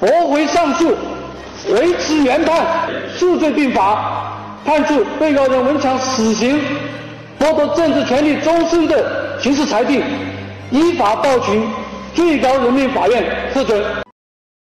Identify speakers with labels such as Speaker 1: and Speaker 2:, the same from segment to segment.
Speaker 1: 驳回上诉，维持原判，数罪并罚，判处被告人文强死刑，剥夺政治权利终身的刑事裁定，依法报请最高人民法院核准。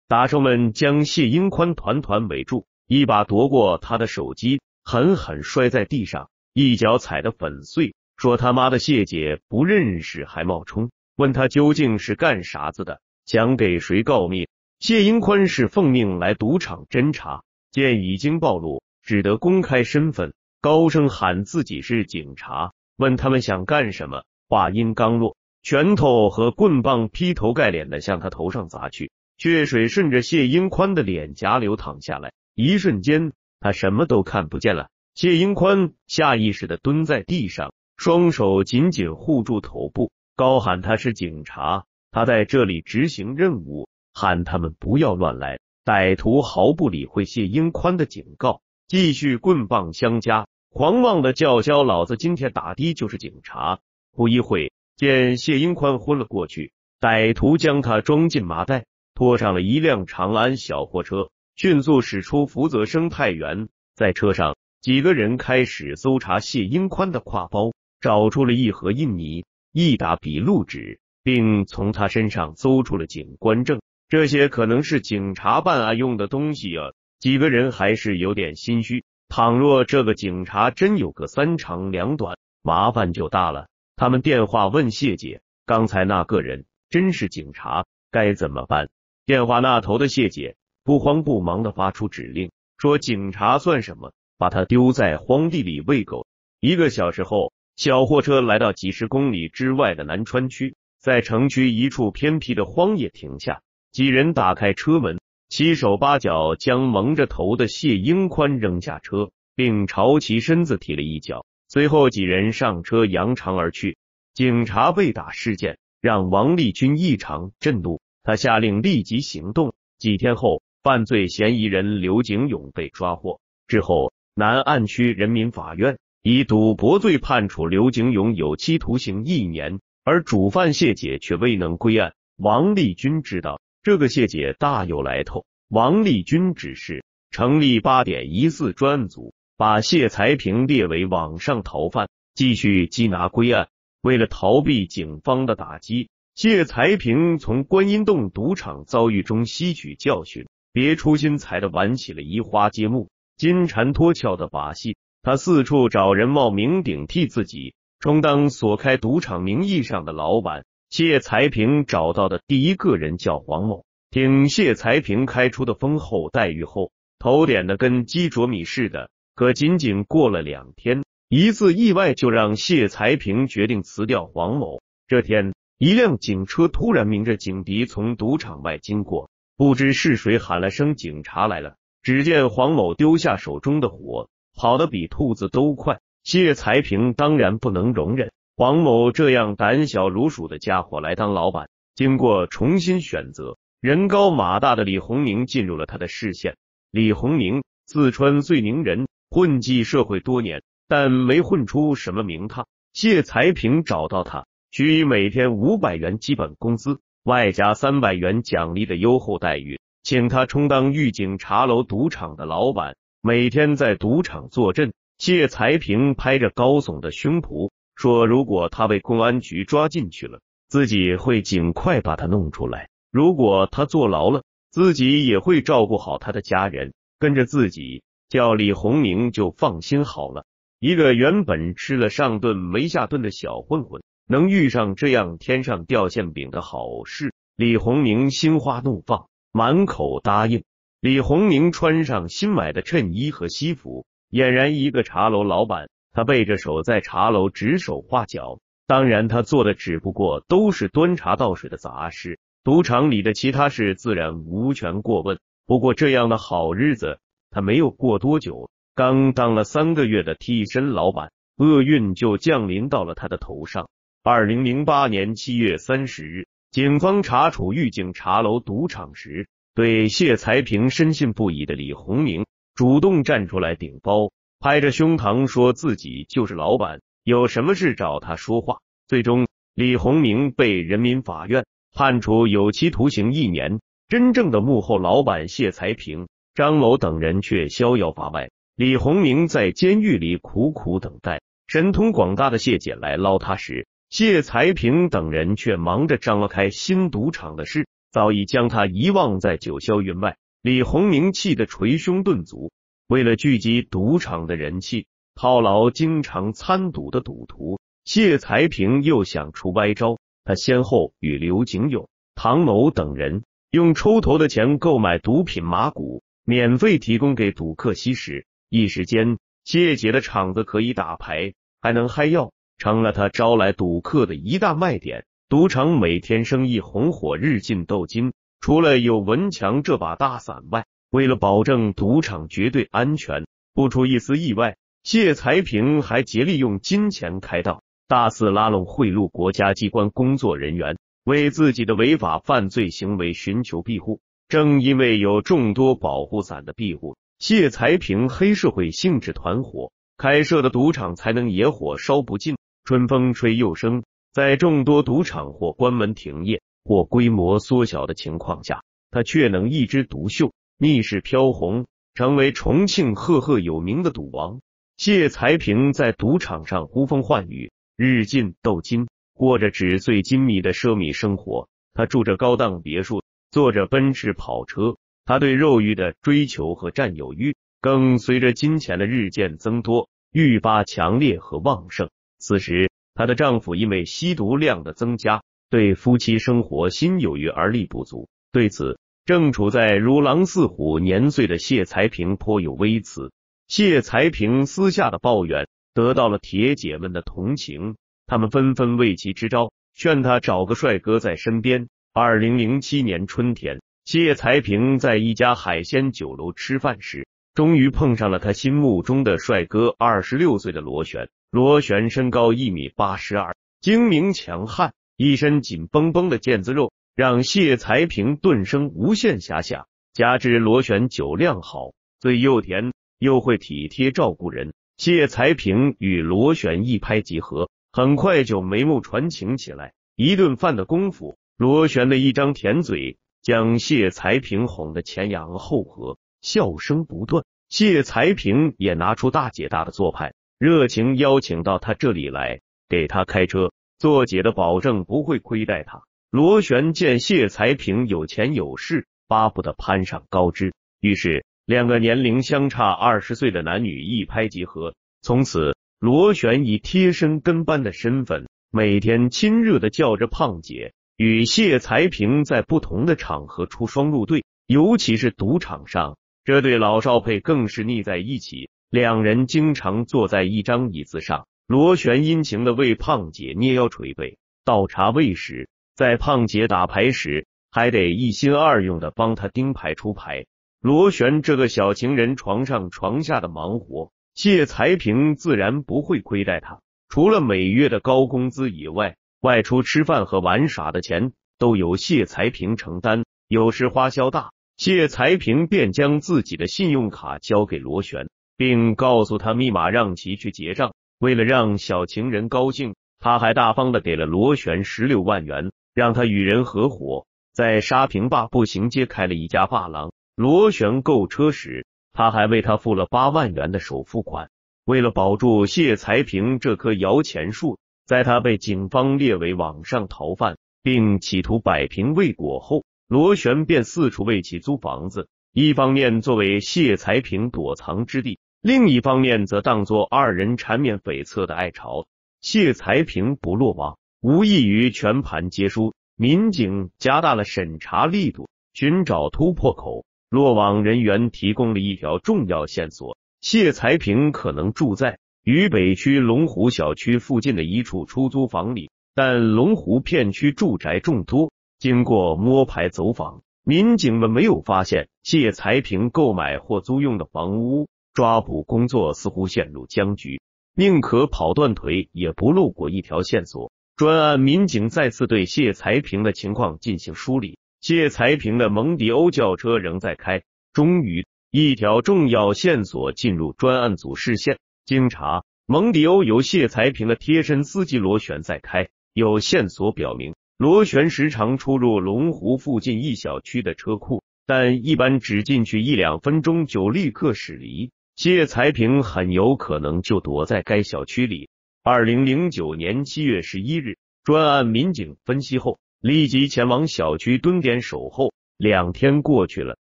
Speaker 2: 打手们将谢英宽团团围住，一把夺过他的手机，狠狠摔在地上，一脚踩得粉碎，说他妈的谢姐不认识还冒充，问他究竟是干啥子的，想给谁告密。谢英宽是奉命来赌场侦查，见已经暴露，只得公开身份，高声喊自己是警察，问他们想干什么。话音刚落，拳头和棍棒劈头盖脸的向他头上砸去，血水顺着谢英宽的脸颊流淌下来，一瞬间他什么都看不见了。谢英宽下意识的蹲在地上，双手紧紧护住头部，高喊他是警察，他在这里执行任务。喊他们不要乱来！歹徒毫不理会谢英宽的警告，继续棍棒相加，狂妄的叫嚣：“老子今天打的就是警察！”不一会，见谢英宽昏了过去，歹徒将他装进麻袋，拖上了一辆长安小货车，迅速驶出福泽生态园。在车上，几个人开始搜查谢英宽的挎包，找出了一盒印泥、一沓笔录纸，并从他身上搜出了警官证。这些可能是警察办案用的东西啊！几个人还是有点心虚。倘若这个警察真有个三长两短，麻烦就大了。他们电话问谢姐，刚才那个人真是警察，该怎么办？电话那头的谢姐不慌不忙的发出指令，说警察算什么？把他丢在荒地里喂狗。一个小时后，小货车来到几十公里之外的南川区，在城区一处偏僻的荒野停下。几人打开车门，七手八脚将蒙着头的谢英宽扔下车，并朝其身子踢了一脚。随后几人上车扬长而去。警察被打事件让王立军异常震怒，他下令立即行动。几天后，犯罪嫌疑人刘景勇被抓获。之后，南岸区人民法院以赌博罪判处刘景勇有期徒刑一年，而主犯谢姐却未能归案。王立军知道。这个谢姐大有来头，王立军指示成立八点一四专案组，把谢才平列为网上逃犯，继续缉拿归案。为了逃避警方的打击，谢才平从观音洞赌场遭遇中吸取教训，别出心裁的玩起了移花接木、金蝉脱壳的把戏。他四处找人冒名顶替自己，充当所开赌场名义上的老板。谢才平找到的第一个人叫黄某，听谢才平开出的丰厚待遇后，头点的跟鸡啄米似的。可仅仅过了两天，一次意外就让谢才平决定辞掉黄某。这天，一辆警车突然鸣着警笛从赌场外经过，不知是谁喊了声“警察来了”。只见黄某丢下手中的火，跑得比兔子都快。谢才平当然不能容忍。黄某这样胆小如鼠的家伙来当老板，经过重新选择，人高马大的李红明进入了他的视线。李红明，四川遂宁人，混迹社会多年，但没混出什么名堂。谢才平找到他，许以每天五百元基本工资，外加三百元奖励的优厚待遇，请他充当御景茶楼赌场的老板，每天在赌场坐镇。谢才平拍着高耸的胸脯。说如果他被公安局抓进去了，自己会尽快把他弄出来；如果他坐牢了，自己也会照顾好他的家人。跟着自己叫李洪明就放心好了。一个原本吃了上顿没下顿的小混混，能遇上这样天上掉馅饼的好事，李洪明心花怒放，满口答应。李洪明穿上新买的衬衣和西服，俨然一个茶楼老板。他背着手在茶楼指手画脚，当然他做的只不过都是端茶倒水的杂事，赌场里的其他事自然无权过问。不过这样的好日子他没有过多久，刚当了三个月的替身老板，厄运就降临到了他的头上。二零零八年七月三十日，警方查处御景茶楼赌场时，对谢才平深信不疑的李洪明主动站出来顶包。拍着胸膛说自己就是老板，有什么事找他说话。最终，李洪明被人民法院判处有期徒刑一年。真正的幕后老板谢才平、张某等人却逍遥法外。李洪明在监狱里苦苦等待神通广大的谢姐来捞他时，谢才平等人却忙着张罗开新赌场的事，早已将他遗忘在九霄云外。李洪明气得捶胸顿足，为了聚集赌场的人气，套牢经常参赌的赌徒。谢才平又想出歪招，他先后与刘景勇、唐某等人用抽头的钱购买毒品麻古，免费提供给赌客吸食。一时间，谢姐的场子可以打牌，还能嗨药，成了他招来赌客的一大卖点。赌场每天生意红火，日进斗金。除了有文强这把大伞外，为了保证赌场绝对安全，不出一丝意外，谢才平还竭力用金钱开道。大肆拉拢贿赂国家机关工作人员，为自己的违法犯罪行为寻求庇护。正因为有众多保护伞的庇护，谢才平黑社会性质团伙开设的赌场才能野火烧不尽，春风吹又生。在众多赌场或关门停业或规模缩小的情况下，他却能一枝独秀，逆势飘红，成为重庆赫赫有名的赌王。谢才平在赌场上呼风唤雨。日进斗金，过着纸醉金迷的奢靡生活。他住着高档别墅，坐着奔驰跑车。他对肉欲的追求和占有欲，更随着金钱的日渐增多，愈发强烈和旺盛。此时，她的丈夫因为吸毒量的增加，对夫妻生活心有余而力不足。对此，正处在如狼似虎年岁的谢才平颇有微词。谢才平私下的抱怨。得到了铁姐们的同情，他们纷纷为其支招，劝他找个帅哥在身边。二零零七年春天，谢才平在一家海鲜酒楼吃饭时，终于碰上了他心目中的帅哥，二十六岁的罗旋。罗旋身高一米八十二，精明强悍，一身紧绷绷的腱子肉，让谢才平顿生无限遐想。加之罗旋酒量好，嘴又甜，又会体贴照顾人。谢才平与罗旋一拍即合，很快就眉目传情起来。一顿饭的功夫，罗旋的一张甜嘴将谢才平哄得前仰后合，笑声不断。谢才平也拿出大姐大的做派，热情邀请到他这里来，给他开车。做姐的保证不会亏待他。罗旋见谢才平有钱有势，巴不得攀上高枝，于是。两个年龄相差二十岁的男女一拍即合，从此罗旋以贴身跟班的身份，每天亲热的叫着胖姐，与谢才平在不同的场合出双入对，尤其是赌场上，这对老少配更是腻在一起。两人经常坐在一张椅子上，罗旋殷勤的为胖姐捏腰捶背、倒茶喂食，在胖姐打牌时，还得一心二用的帮她盯牌出牌。螺旋这个小情人，床上床下的忙活，谢才平自然不会亏待他。除了每月的高工资以外，外出吃饭和玩耍的钱都由谢才平承担。有时花销大，谢才平便将自己的信用卡交给螺旋，并告诉他密码，让其去结账。为了让小情人高兴，他还大方的给了螺旋十六万元，让他与人合伙在沙坪坝步行街开了一家发廊。螺旋购车时，他还为他付了八万元的首付款。为了保住谢才平这棵摇钱树，在他被警方列为网上逃犯，并企图摆平未果后，螺旋便四处为其租房子，一方面作为谢才平躲藏之地，另一方面则当作二人缠绵悱恻的爱巢。谢才平不落网，无异于全盘皆输。民警加大了审查力度，寻找突破口。落网人员提供了一条重要线索：谢才平可能住在渝北区龙湖小区附近的一处出租房里。但龙湖片区住宅众多，经过摸排走访，民警们没有发现谢才平购买或租用的房屋。抓捕工作似乎陷入僵局，宁可跑断腿也不漏过一条线索。专案民警再次对谢才平的情况进行梳理。谢才平的蒙迪欧轿车仍在开，终于一条重要线索进入专案组视线。经查，蒙迪欧由谢才平的贴身司机罗旋在开。有线索表明，罗旋时常出入龙湖附近一小区的车库，但一般只进去一两分钟就立刻驶离。谢才平很有可能就躲在该小区里。二零零九年七月十一日，专案民警分析后，立即前往小区蹲点守候。两天过去了，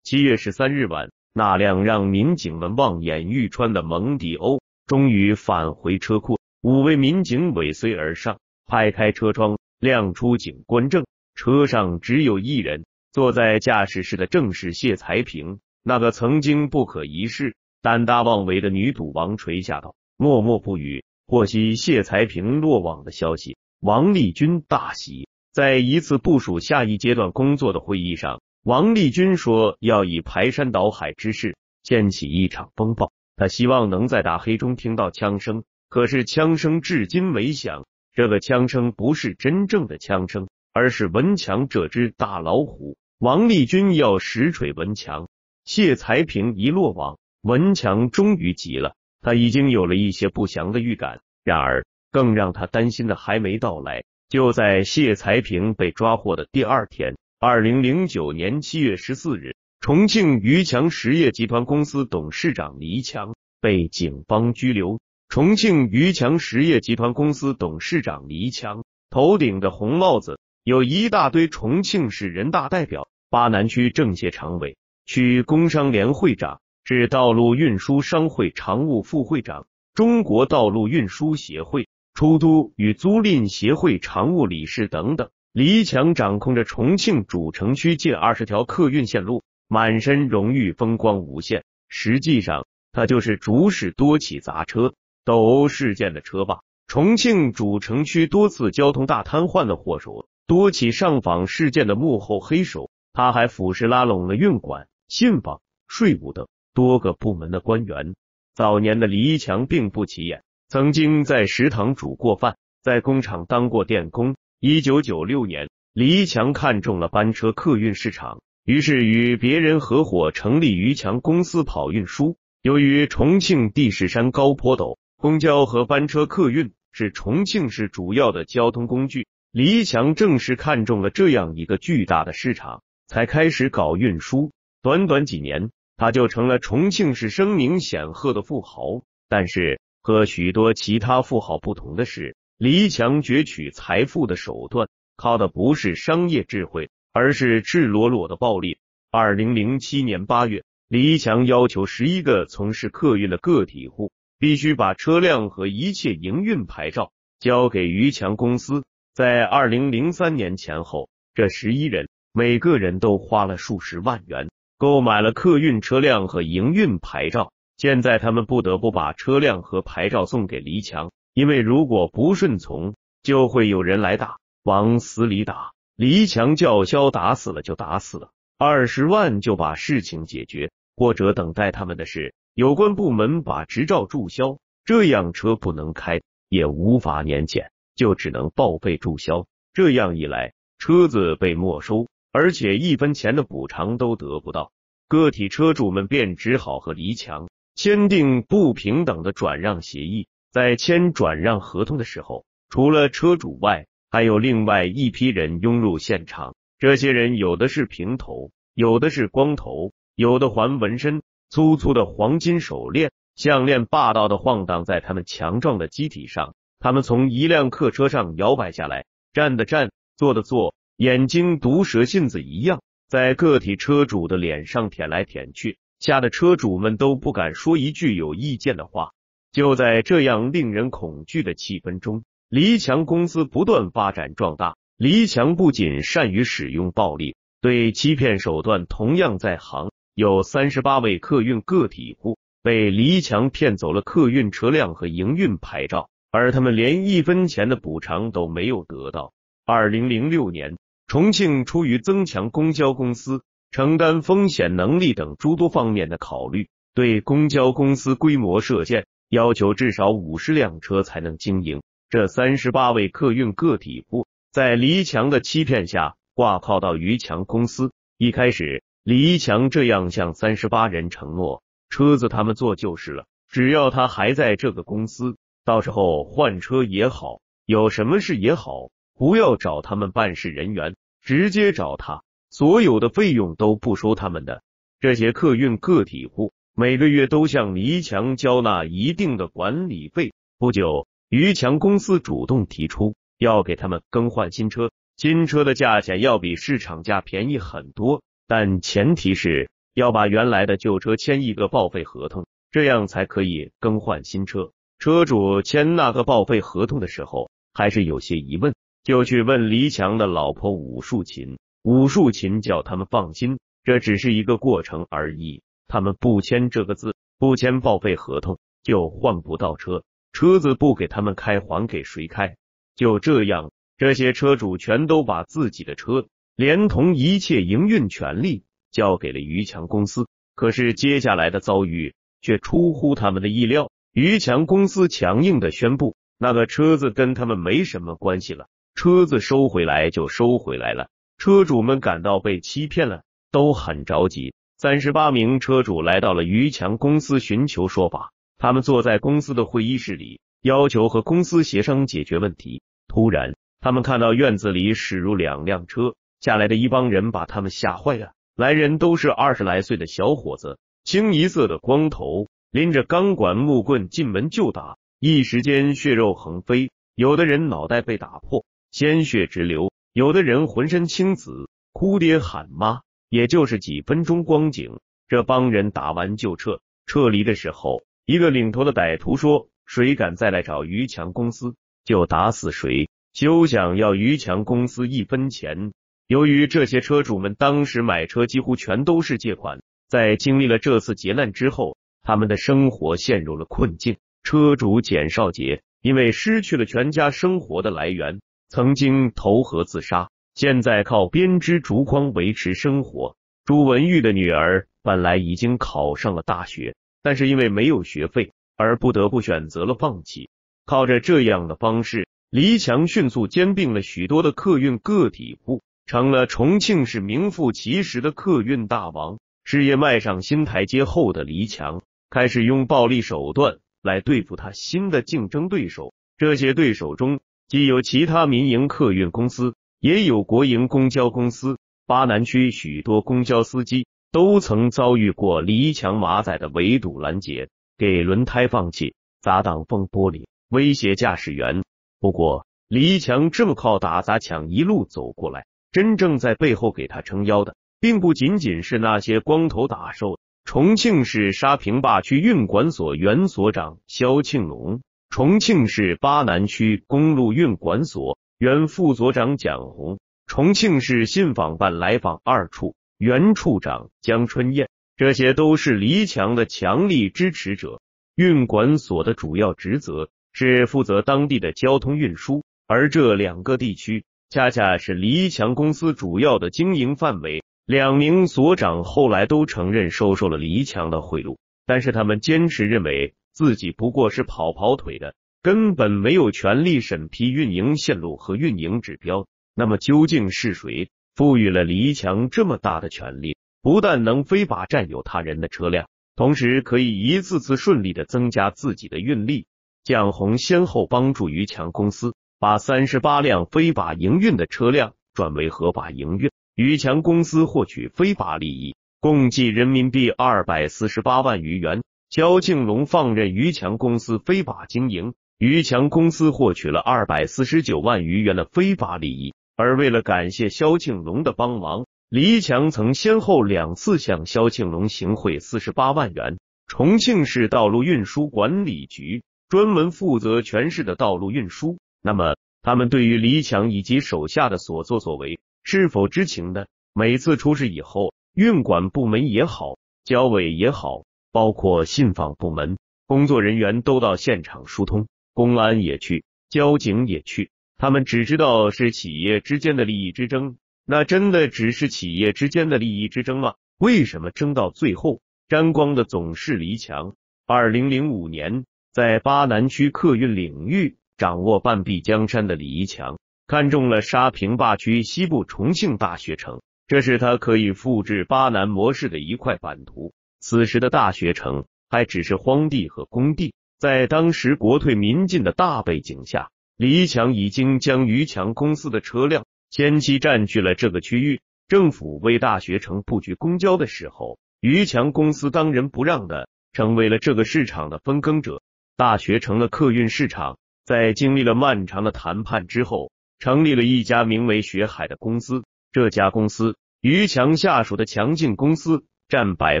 Speaker 2: 七月十三日晚，那辆让民警们望眼欲穿的蒙迪欧终于返回车库。五位民警尾随而上，拍开车窗，亮出警官证。车上只有一人，坐在驾驶室的正是谢才平，那个曾经不可一世、胆大妄为的女赌王。垂下道，默默不语。获悉谢才平落网的消息，王立军大喜。在一次部署下一阶段工作的会议上，王立军说要以排山倒海之势掀起一场风暴。他希望能在大黑中听到枪声。可是枪声至今未响，这个枪声不是真正的枪声，而是文强这只大老虎。王立军要实锤文强，谢才平一落网，文强终于急了，他已经有了一些不祥的预感。然而，更让他担心的还没到来。就在谢才平被抓获的第二天，二零零九年七月十四日，重庆渝强实业集团公司董事长黎强被警方拘留。重庆渝强实业集团公司董事长黎强头顶的红帽子，有一大堆重庆市人大代表、巴南区政协常委、区工商联会长、是道路运输商会常务副会长、中国道路运输协会、出租与租赁协会常务理事等等。黎强掌控着重庆主城区近二十条客运线路，满身荣誉，风光无限。实际上，他就是主使多起砸车。斗殴事件的车霸，重庆主城区多次交通大瘫痪的祸首，多起上访事件的幕后黑手，他还腐蚀拉拢了运管、信访、税务等多个部门的官员。早年的黎强并不起眼，曾经在食堂煮过饭，在工厂当过电工。一九九六年，黎强看中了班车客运市场，于是与别人合伙成立于强公司跑运输。由于重庆地势山高坡陡。公交和班车客运是重庆市主要的交通工具，黎强正是看中了这样一个巨大的市场，才开始搞运输。短短几年，他就成了重庆市声名显赫的富豪。但是和许多其他富豪不同的是，黎强攫取财富的手段靠的不是商业智慧，而是赤裸裸的暴力。二零零七年八月，黎强要求十一个从事客运的个体户。必须把车辆和一切营运牌照交给于强公司。在二零零三年前后，这十一人每个人都花了数十万元购买了客运车辆和营运牌照。现在他们不得不把车辆和牌照送给黎强，因为如果不顺从，就会有人来打，往死里打。黎强叫嚣打死了就打死了，二十万就把事情解决，或者等待他们的是。有关部门把执照注销，这样车不能开，也无法年检，就只能报备注销。这样一来，车子被没收，而且一分钱的补偿都得不到。个体车主们便只好和黎强签订不平等的转让协议。在签转让合同的时候，除了车主外，还有另外一批人涌入现场。这些人有的是平头，有的是光头，有的还纹身。粗粗的黄金手链、项链霸道的晃荡在他们强壮的机体上。他们从一辆客车上摇摆下来，站的站，坐的坐，眼睛毒蛇信子一样，在个体车主的脸上舔来舔去，吓得车主们都不敢说一句有意见的话。就在这样令人恐惧的气氛中，黎强公司不断发展壮大。黎强不仅善于使用暴力，对欺骗手段同样在行。有三十八位客运个体户被黎强骗走了客运车辆和营运牌照，而他们连一分钱的补偿都没有得到。二零零六年，重庆出于增强公交公司承担风险能力等诸多方面的考虑，对公交公司规模设限，要求至少五十辆车才能经营。这三十八位客运个体户在黎强的欺骗下挂靠到余强公司，一开始。黎强这样向三十八人承诺，车子他们坐就是了，只要他还在这个公司，到时候换车也好，有什么事也好，不要找他们办事人员，直接找他，所有的费用都不收他们的。这些客运个体户每个月都向黎强交纳一定的管理费。不久，于强公司主动提出要给他们更换新车，新车的价钱要比市场价便宜很多，但前提是要把原来的旧车签一个报废合同，这样才可以更换新车。车主签那个报废合同的时候，还是有些疑问，就去问黎强的老婆武树琴。武树琴叫他们放心，这只是一个过程而已。他们不签这个字，不签报废合同，就换不到车。车子不给他们开，还给谁开？就这样，这些车主全都把自己的车，连同一切营运权利，交给了于强公司。可是接下来的遭遇却出乎他们的意料。于强公司强硬的宣布，那个车子跟他们没什么关系了，车子收回来就收回来了。车主们感到被欺骗了，都很着急。三十八名车主来到了于强公司寻求说法，他们坐在公司的会议室里，要求和公司协商解决问题。突然，他们看到院子里驶入两辆车，下来的一帮人把他们吓坏了。来人都是二十来岁的小伙子，清一色的光头。拎着钢管木棍进门就打，一时间血肉横飞，有的人脑袋被打破，鲜血直流；有的人浑身青紫，哭爹喊妈。也就是几分钟光景，这帮人打完就撤。撤离的时候，一个领头的歹徒说：“谁敢再来找于强公司，就打死谁，休想要于强公司一分钱。”由于这些车主们当时买车几乎全都是借款，在经历了这次劫难之后。他们的生活陷入了困境。车主简少杰因为失去了全家生活的来源，曾经投河自杀，现在靠编织竹筐维持生活。朱文玉的女儿本来已经考上了大学，但是因为没有学费，而不得不选择了放弃。靠着这样的方式，黎强迅速兼并了许多的客运个体户，成了重庆市名副其实的客运大王。事业迈上新台阶后的黎强。开始用暴力手段来对付他新的竞争对手，这些对手中既有其他民营客运公司，也有国营公交公司。巴南区许多公交司机都曾遭遇过黎强马仔的围堵拦截，给轮胎放气、砸挡风玻璃、威胁驾驶员。不过，黎强这么靠打砸抢一路走过来，真正在背后给他撑腰的，并不仅仅是那些光头打手。重庆市沙坪坝区运管所原所长肖庆龙，重庆市巴南区公路运管所原副所长蒋红，重庆市信访办来访二处原处长江春燕，这些都是黎强的强力支持者。运管所的主要职责是负责当地的交通运输，而这两个地区恰恰是黎强公司主要的经营范围。两名所长后来都承认收受了黎强的贿赂，但是他们坚持认为自己不过是跑跑腿的，根本没有权利审批运营线路和运营指标。那么究竟是谁赋予了黎强这么大的权利？不但能非法占有他人的车辆，同时可以一次次顺利的增加自己的运力。蒋红先后帮助于强公司把三十八辆非法营运的车辆转为合法营运。于强公司获取非法利益，共计人民币二百四十八万余元。肖庆龙放任于强公司非法经营，于强公司获取了二百四十九万余元的非法利益。而为了感谢肖庆龙的帮忙，黎强曾先后两次向肖庆龙行贿四十八万元。重庆市道路运输管理局专门负责全市的道路运输，那么他们对于黎强以及手下的所作所为。是否知情呢？每次出事以后，运管部门也好，交委也好，包括信访部门工作人员都到现场疏通，公安也去，交警也去。他们只知道是企业之间的利益之争，那真的只是企业之间的利益之争吗？为什么争到最后沾光的总是黎强？二零零五年，在巴南区客运领域掌握半壁江山的黎强。看中了沙坪坝区西部重庆大学城，这是他可以复制巴南模式的一块版图。此时的大学城还只是荒地和工地，在当时国退民进的大背景下，李强已经将于强公司的车辆先期占据了这个区域。政府为大学城布局公交的时候，于强公司当仁不让的成为了这个市场的分羹者。大学城的客运市场在经历了漫长的谈判之后，成立了一家名为学海的公司。这家公司于强下属的强劲公司占百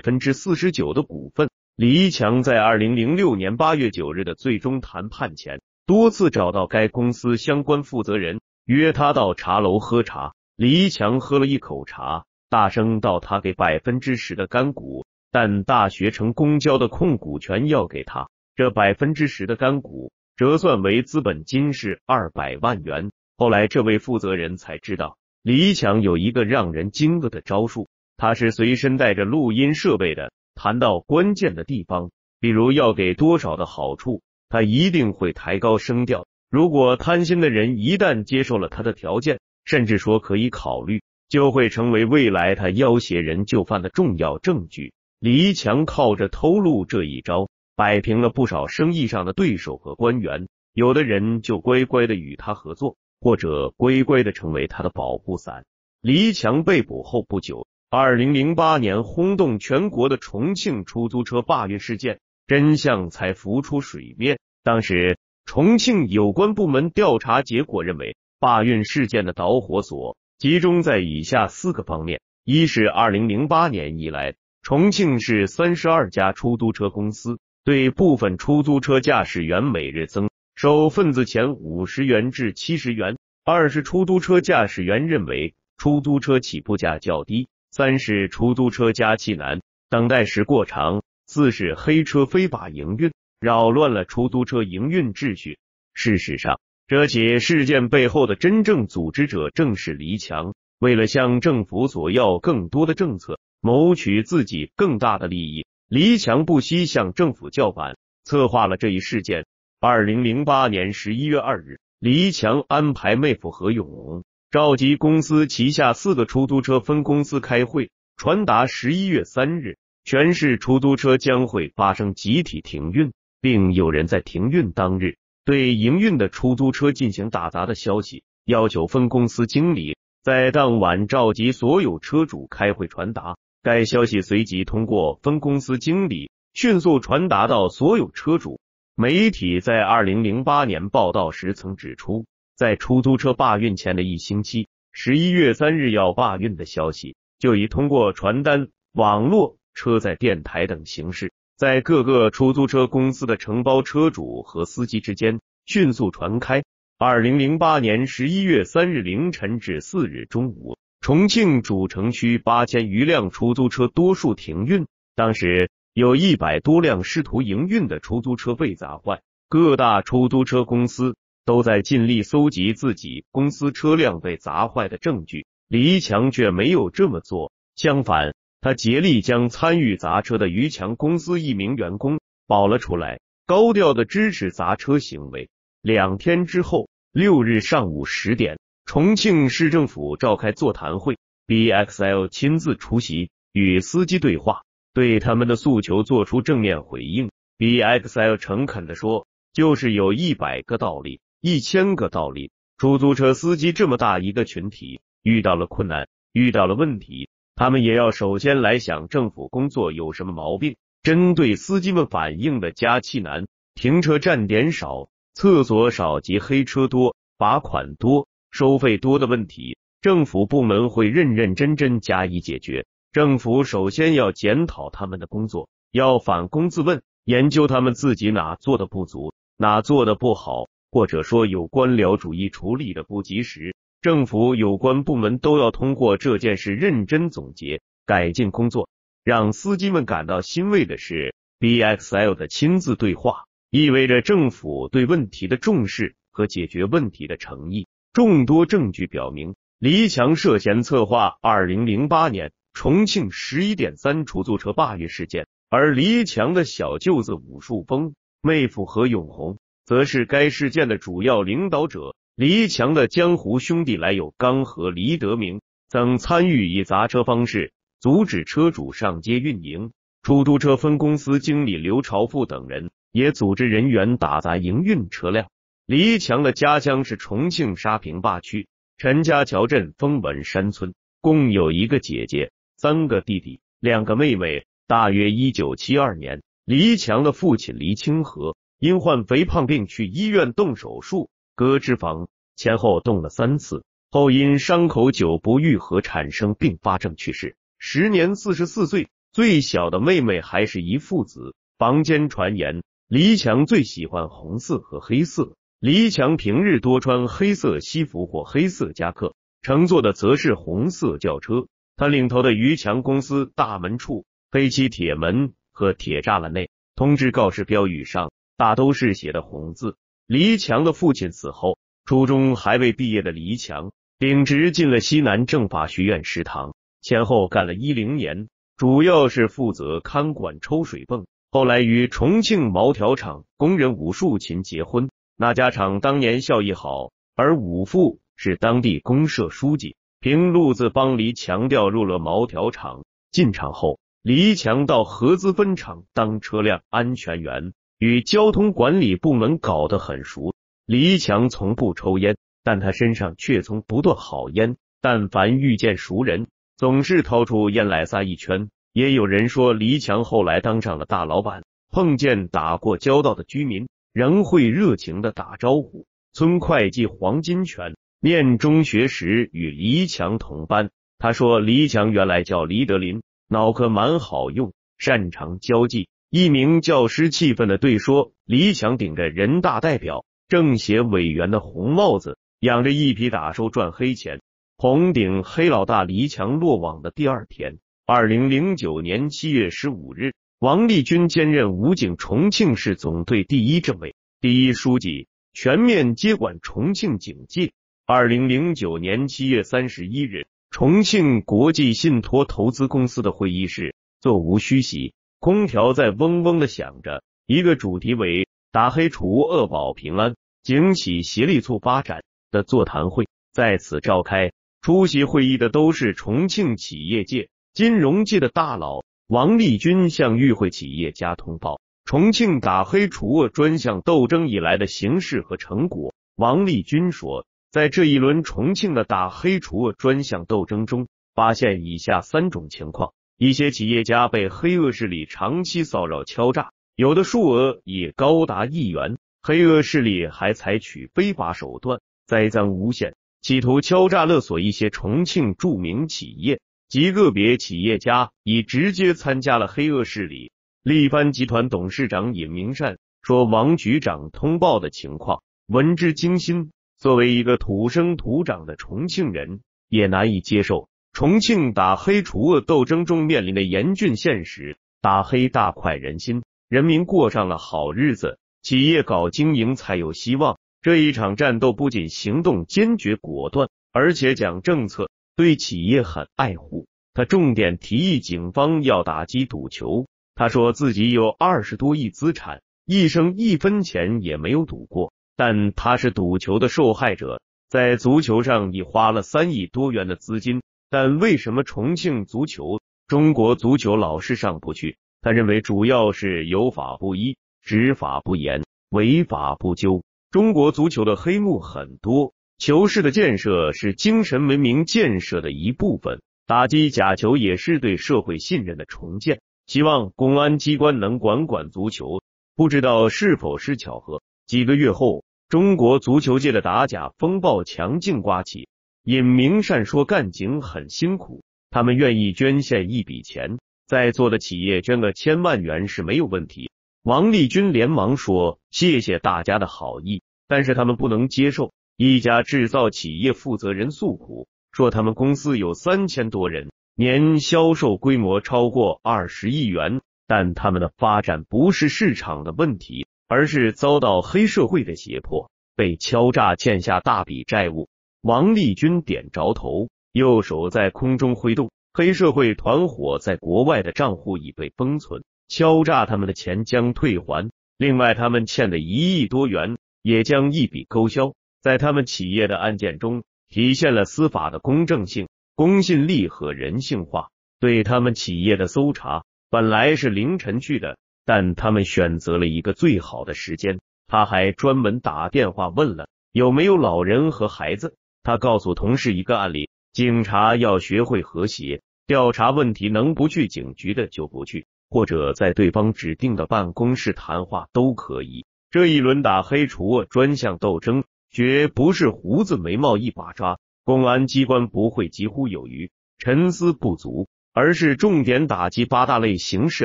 Speaker 2: 分之四十九的股份。李一强在二零零六年八月九日的最终谈判前，多次找到该公司相关负责人，约他到茶楼喝茶。李一强喝了一口茶，大声道：“他给百分之十的干股，但大学城公交的控股权要给他。这百分之十的干股折算为资本金是二百万元。”后来，这位负责人才知道，李一强有一个让人惊愕的招数，他是随身带着录音设备的。谈到关键的地方，比如要给多少的好处，他一定会抬高声调。如果贪心的人一旦接受了他的条件，甚至说可以考虑，就会成为未来他要挟人就范的重要证据。李强靠着偷录这一招，摆平了不少生意上的对手和官员，有的人就乖乖的与他合作，或者乖乖的成为他的保护伞。李强被捕后不久，二零零八年轰动全国的重庆出租车罢运事件真相才浮出水面。当时，重庆有关部门调查结果认为。罢运事件的导火索集中在以下四个方面：一是二零零八年以来，重庆市三十二家出租车公司对部分出租车驾驶员每日增收份子钱五十元至七十元；二是出租车驾驶员认为出租车起步价较低；三是出租车加气难，等待时过长；四是黑车非法营运，扰乱了出租车营运秩序。事实上，这起事件背后的真正组织者正是黎强，为了向政府索要更多的政策，谋取自己更大的利益，黎强不惜向政府叫板，策划了这一事件。二零零八年十一月二日，黎强安排妹夫何永召集公司旗下四个出租车分公司开会，传达十一月三日全市出租车将会发生集体停运，并有人在停运当日。对营运的出租车进行打砸的消息，要求分公司经理在当晚召集所有车主开会传达。该消息随即通过分公司经理迅速传达到所有车主。媒体在二零零八年报道时曾指出，在出租车罢运前的一星期，十一月三日要罢运的消息就已通过传单、网络、车载电台等形式。在各个出租车公司的承包车主和司机之间迅速传开。二零零八年十一月三日凌晨至四日中午，重庆主城区八千余辆出租车多数停运。当时有一百多辆试图营运的出租车被砸坏，各大出租车公司都在尽力搜集自己公司车辆被砸坏的证据。李强却没有这么做，相反。他竭力将参与砸车的于强公司一名员工保了出来，高调的支持砸车行为。两天之后，六日上午十点，重庆市政府召开座谈会，BXL 亲自出席，与司机对话，对他们的诉求做出正面回应。BXL 诚恳的说：“就是有一百个道理，一千个道理，出租车司机这么大一个群体，遇到了困难，遇到了问题。”他们也要首先来想政府工作有什么毛病。针对司机们反映的加气难、停车站点少、厕所少及黑车多、罚款多、收费多的问题，政府部门会认认真真加以解决。政府首先要检讨他们的工作，要反躬自问，研究他们自己哪做的不足，哪做的不好，或者说有官僚主义处理的不及时。政府有关部门都要通过这件事认真总结改进工作。让司机们感到欣慰的是，BXL 的亲自对话意味着政府对问题的重视和解决问题的诚意。众多证据表明，李强涉嫌策划2008年重庆十一点三出租车罢运事件，而李强的小舅子武树峰、妹夫何永红则是该事件的主要领导者。黎强的江湖兄弟来友刚和黎德明曾参与以砸车方式阻止车主上街运营，出租车分公司经理刘朝富等人也组织人员打砸营运车辆。黎强的家乡是重庆沙坪坝区陈家桥镇丰文山村，共有一个姐姐，三个弟弟，两个妹妹。大约一九七二年，黎强的父亲黎清河因患肥胖病去医院动手术割脂肪，前后动了三次，后因伤口久不愈合产生并发症去世，时年四十四岁。最小的妹妹还是一父子。坊间传言，黎强最喜欢红色和黑色。黎强平日多穿黑色西服或黑色夹克，乘坐的则是红色轿车。他领头的于强公司大门处黑漆铁门和铁栅栏内通知告示标语上大都是写的红字。黎强的父亲死后，初中还未毕业的黎强领职进了西南政法学院食堂，前后干了一零年，主要是负责看管抽水泵。后来与重庆毛条厂工人武树琴结婚。那家厂当年效益好，而武父是当地公社书记，凭路子帮黎强调入了毛条厂。进厂后，黎强到合资分厂当车辆安全员，与交通管理部门搞得很熟。黎强从不抽烟，但他身上却从不断好烟。但凡遇见熟人，总是掏出烟来撒一圈。也有人说，黎强后来当上了大老板，碰见打过交道的居民。仍会热情的打招呼。村会计黄金泉念中学时与黎强同班，他说黎强原来叫黎德林，脑壳蛮好用，擅长交际。一名教师气愤的对说：“黎强顶着人大代表、政协委员的红帽子，养着一匹打手赚黑钱。”红顶黑老大黎强落网的第二天，二零零九年七月十五日。王立军兼任武警重庆市总队第一政委、第一书记，全面接管重庆警界。二零零九年七月三十一日，重庆国际信托投资公司的会议室，座无虚席，空调在嗡嗡的响着。一个主题为“打黑除恶保平安，警企协力促发展”的座谈会在此召开。出席会议的都是重庆企业界、金融界的大佬。王立军向与会企业家通报重庆打黑除恶专项斗争以来的形势和成果。王立军说，在这一轮重庆的打黑除恶专项斗争中，发现以下三种情况：一些企业家被黑恶势力长期骚扰敲诈，有的数额也高达亿元。黑恶势力还采取非法手段，栽赃诬陷，企图敲诈勒索一些重庆著名企业。及个别企业家已直接参加了黑恶势力。力帆集团董事长尹明善说：“王局长通报的情况，闻之惊心。作为一个土生土长的重庆人，也难以接受重庆打黑除恶斗争中面临的严峻现实。打黑大快人心，人民过上了好日子，企业搞经营才有希望。这一场战斗不仅行动坚决果断，而且讲政策。”对企业很爱护，他重点提议警方要打击赌球。他说自己有二十多亿资产，一生一分钱也没有赌过，但他是赌球的受害者，在足球上已花了三亿多元的资金。但为什么重庆足球、中国足球老是上不去？他认为主要是有法不依、执法不严、违法不究。中国足球的黑幕很多。球市的建设是精神文明建设的一部分，打击假球也是对社会信任的重建。希望公安机关能管管足球。不知道是否是巧合，几个月后，中国足球界的打假风暴强劲刮起。尹明善说：“干警很辛苦，他们愿意捐献一笔钱，在座的企业捐个千万元是没有问题。”王立军连忙说：“谢谢大家的好意，但是他们不能接受。”一家制造企业负责人诉苦说，他们公司有三千多人，年销售规模超过二十亿元，但他们的发展不是市场的问题，而是遭到黑社会的胁迫，被敲诈欠下大笔债务。王立军点着头，右手在空中挥动，黑社会团伙在国外的账户已被封存，敲诈他们的钱将退还。另外，他们欠的一亿多元也将一笔勾销。在他们企业的案件中，体现了司法的公正性、公信力和人性化。对他们企业的搜查本来是凌晨去的，但他们选择了一个最好的时间。他。还专门打电话问了有没有老人和孩子。他告诉同事一个案例：警察要学会和谐，调查问题能不去警局的就不去，或者在对方指定的办公室谈话都可以。这一轮打黑除恶专项斗争，绝不是胡子眉毛一把抓，公安机关不会几乎有余、沉思不足，而是重点打击八大类刑事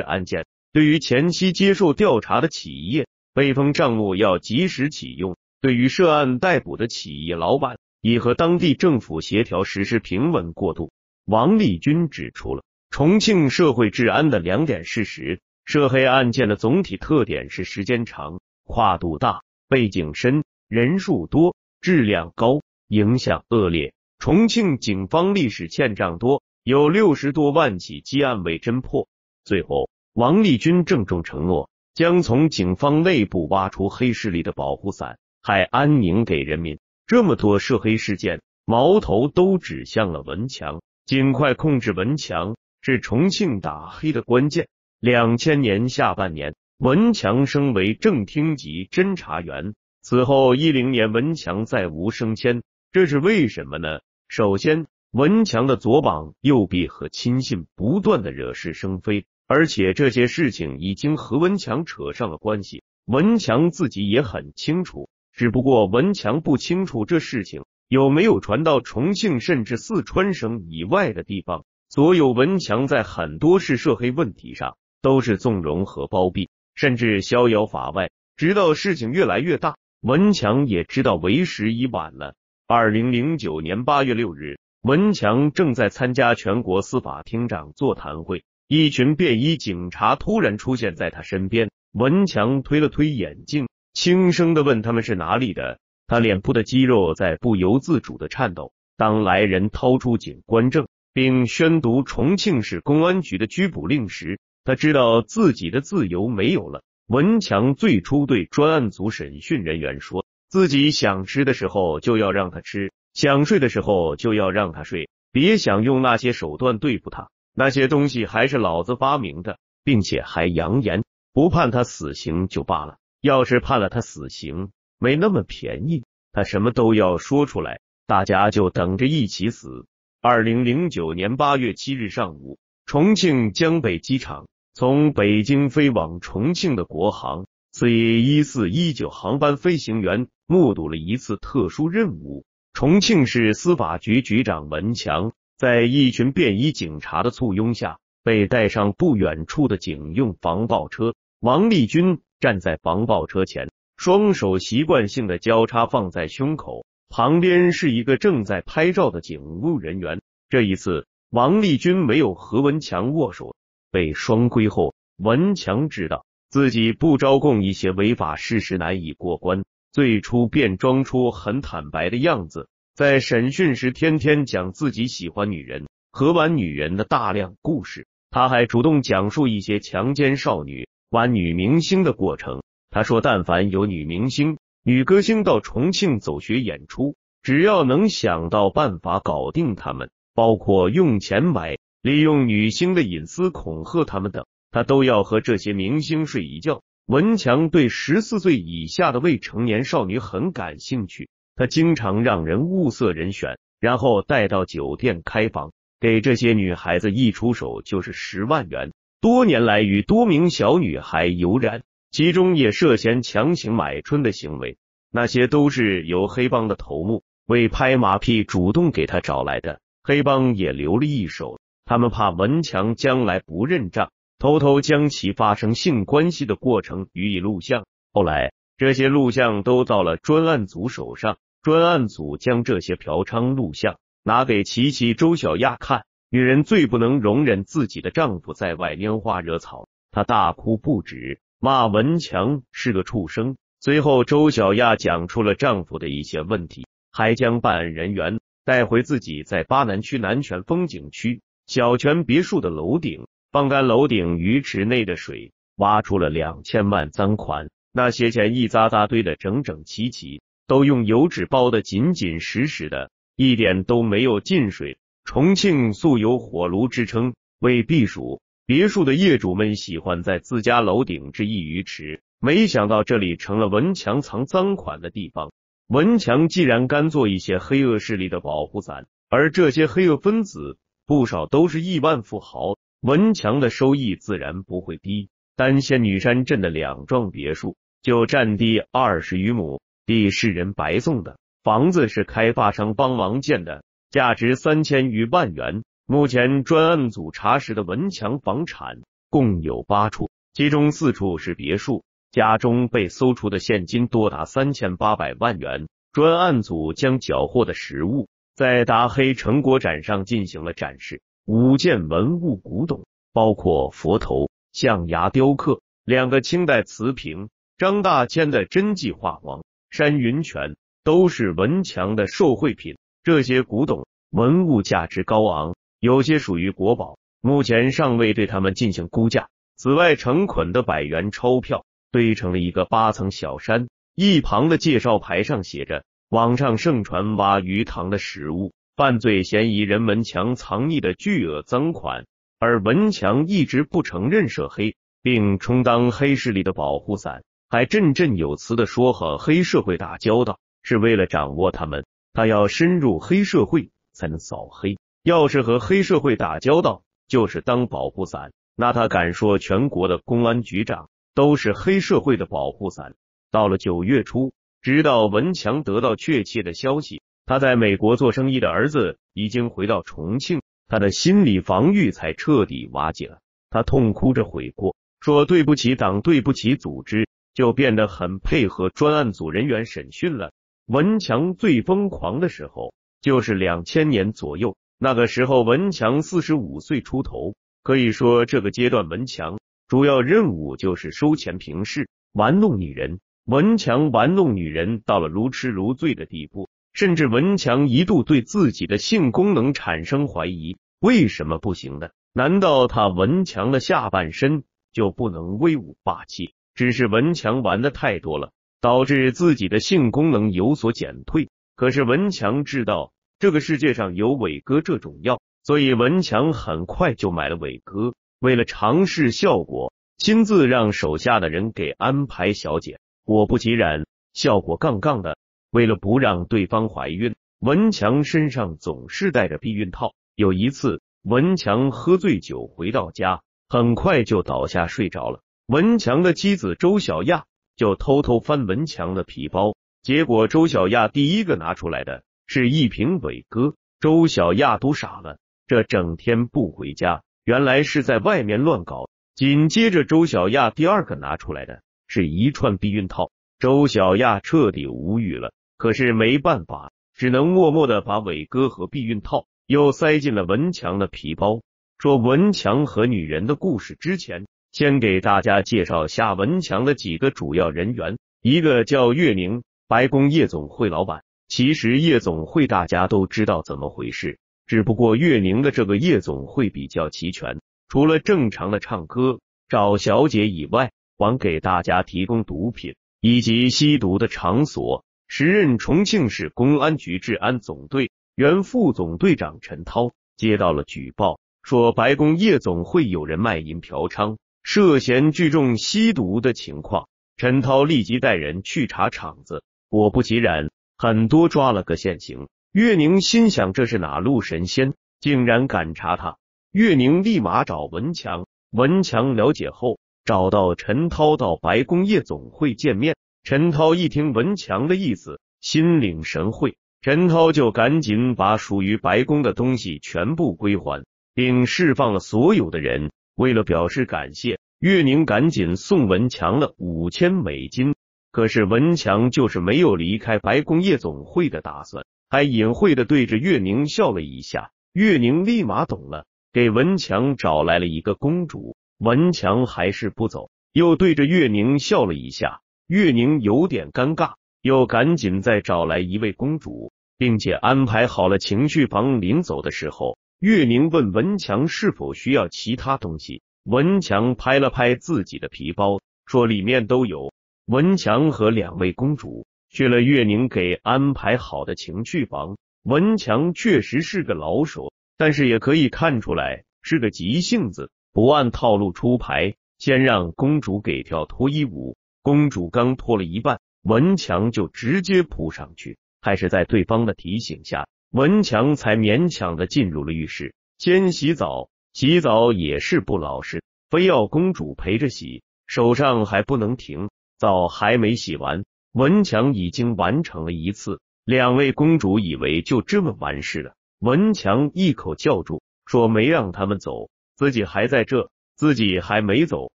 Speaker 2: 案件。对于前期接受调查的企业，被封账目要及时启用；对于涉案逮捕的企业老板，已和当地政府协调实施平稳过渡。王立军指出了重庆社会治安的两点事实：涉黑案件的总体特点是时间长、跨度大、背景深、人数多、质量高、影响恶劣。重庆警方历史欠账多，有六十多万起积案未侦破。最后，王立军郑重承诺，将从警方内部挖出黑势力的保护伞，还安宁给人民。这么多涉黑事件，矛头都指向了文强，尽快控制文强是重庆打黑的关键。两千年下半年，文强升为正厅级侦查员，此后一零年文强再无升迁，这是为什么呢？首先，文强的左膀右臂和亲信不断的惹是生非，而且这些事情已经和文强扯上了关系，文强自己也很清楚。只不过文强不清楚这事情有没有传到重庆甚至四川省以外的地方，所有文强在很多事涉黑问题上都是纵容和包庇，甚至逍遥法外。直到事情越来越大，文强也知道为时已晚了。二零零九年八月六日，文强正在参加全国司法厅长座谈会，一群便衣警察突然出现在他身边，文强推了推眼镜。轻声的问他们是哪里的，他脸部的肌肉在不由自主的颤抖。当来人掏出警官证，并宣读重庆市公安局的拘捕令时，他知道自己的自由没有了。文强最初对专案组审讯人员说，自己想吃的时候就要让他吃，想睡的时候就要让他睡，别想用那些手段对付他，那些东西还是老子发明的，并且还扬言不判他死刑就罢了。要是判了他死刑，没那么便宜，他什么都要说出来，大家就等着一起死。二零零九年八月七日上午，重庆江北机场从北京飞往重庆的国航四一四一九航班飞行员目睹了一次特殊任务。重庆市司法局局长文强在一群便衣警察的簇拥下，被带上不远处的警用防爆车。王立军。站在防暴车前，双手习惯性的交叉放在胸口，旁边是一个正在拍照的警务人员。这一次，王立军没有和文强握手。被双规后，文强知道自己不招供一些违法事实难以过关，最初便装出很坦白的样子，在审讯时天天讲自己喜欢女人和玩女人的大量故事，他还主动讲述一些强奸少女。玩女明星的过程，他说：“但凡有女明星、女歌星到重庆走学演出，只要能想到办法搞定他们，包括用钱买、利用女星的隐私恐吓他们等，他都要和这些明星睡一觉。”文强对十四岁以下的未成年少女很感兴趣，他经常让人物色人选，然后带到酒店开房，给这些女孩子一出手就是十万元。多年来与多名小女孩有染，其中也涉嫌强行买春的行为。那些都是由黑帮的头目为拍马屁主动给他找来的。黑帮也留了一手，他们怕文强将来不认账，偷偷将其发生性关系的过程予以录像。后来这些录像都到了专案组手上，专案组将这些嫖娼录像拿给琪琪、周小亚看。女人最不能容忍自己的丈夫在外拈花惹草，她大哭不止，骂文强是个畜生。随后，周小亚讲出了丈夫的一些问题，还将办案人员带回自己在巴南区南泉风景区小泉别墅的楼顶，放干楼顶鱼池内的水，挖出了两千万赃款，那些钱一扎扎堆的整整齐齐，都用油纸包的紧紧实实的，一点都没有进水。重庆素有火炉之称，为避暑，别墅的业主们喜欢在自家楼顶置一鱼池，没想到这里成了文强藏赃款的地方。文强既然甘做一些黑恶势力的保护伞，而这些黑恶分子不少都是亿万富豪，文强的收益自然不会低。单仙女山镇的两幢别墅就占地二十余亩，地是人白送的，房子是开发商帮忙建的，价值三千余万元。目前专案组查实的文强房产共有八处，其中四处是别墅。家中被搜出的现金多达三千八百万元。专案组将缴获的实物在达黑成果展上进行了展示，五件文物古董，包括佛头、象牙雕刻、两个清代瓷瓶、张大千的真迹画王、山云泉，都是文强的受贿品。这些古董文物价值高昂，有些属于国宝，目前尚未对他们进行估价。此外，成捆的百元钞票。堆成了一个八层小山，一旁的介绍牌上写着：网上盛传挖鱼塘的食物，犯罪嫌疑人文强藏匿的巨额赃款，而文强一直不承认涉黑，并充当黑势力的保护伞，还振振有词的说和黑社会打交道是为了掌握他们，他要深入黑社会才能扫黑。要是和黑社会打交道就是当保护伞，那他敢说全国的公安局长？都是黑社会的保护伞。到了九月初，直到文强得到确切的消息，他在美国做生意的儿子已经回到重庆，他的心理防御才彻底瓦解了。他痛哭着悔过，说对不起党，对不起组织，就变得很配合专案组人员审讯了。文强最疯狂的时候就是两千年左右，那个时候文强四十五岁出头，可以说这个阶段文强。主要任务就是收钱平事，玩弄女人。文强玩弄女人到了如痴如醉的地步，甚至文强一度对自己的性功能产生怀疑。为什么不行的？难道他文强的下半身就不能威武霸气？只是文强玩的太多了，导致自己的性功能有所减退。可是文强知道这个世界上有伟哥这种药，所以文强很快就买了伟哥。为了尝试效果，亲自让手下的人给安排小姐。果不其然，效果杠杠的。为了不让对方怀孕，文强身上总是带着避孕套。有一次，文强喝醉酒回到家，很快就倒下睡着了。文强的妻子周小亚就偷偷翻文强的皮包，结果周小亚第一个拿出来的是一瓶伟哥。周小亚都傻了，这整天不回家。原来是在外面乱搞。紧接着，周小亚第二个拿出来的是一串避孕套。周小亚彻底无语了，可是没办法，只能默默的把伟哥和避孕套又塞进了文强的皮包。说文强和女人的故事之前，先给大家介绍下文强的几个主要人员。一个叫岳宁，白宫夜总会老板。其实夜总会大家都知道怎么回事。只不过岳宁的这个夜总会比较齐全，除了正常的唱歌、找小姐以外，还给大家提供毒品以及吸毒的场所。时任重庆市公安局治安总队原副总队长陈涛接到了举报，说白宫夜总会有人卖淫嫖娼，涉嫌聚众吸毒的情况。陈涛立即带人去查场子，果不其然，很多抓了个现行。岳宁心想，这是哪路神仙，竟然敢查他？岳宁立马找文强，文强了解后，找到陈涛到白宫夜总会见面。陈涛一听文强的意思，心领神会，陈涛就赶紧把属于白宫的东西全部归还，并释放了所有的人。为了表示感谢，岳宁赶紧送文强了五千美金。可是文强就是没有离开白宫夜总会的打算。还隐晦的对着岳宁笑了一下，岳宁立马懂了，给文强找来了一个公主。文强还是不走，又对着岳宁笑了一下，岳宁有点尴尬，又赶紧再找来一位公主，并且安排好了情绪房。临走的时候，岳宁问文强是否需要其他东西，文强拍了拍自己的皮包，说里面都有。文强和两位公主。去了岳宁给安排好的情趣房，文强确实是个老手，但是也可以看出来是个急性子，不按套路出牌，先让公主给跳脱衣舞，公主刚脱了一半，文强就直接扑上去，还是在对方的提醒下，文强才勉强的进入了浴室，先洗澡，洗澡也是不老实，非要公主陪着洗，手上还不能停，澡还没洗完，文强已经完成了一次，两位公主以为就这么完事了，文强一口叫住，说没让他们走，自己还在这，自己还没走，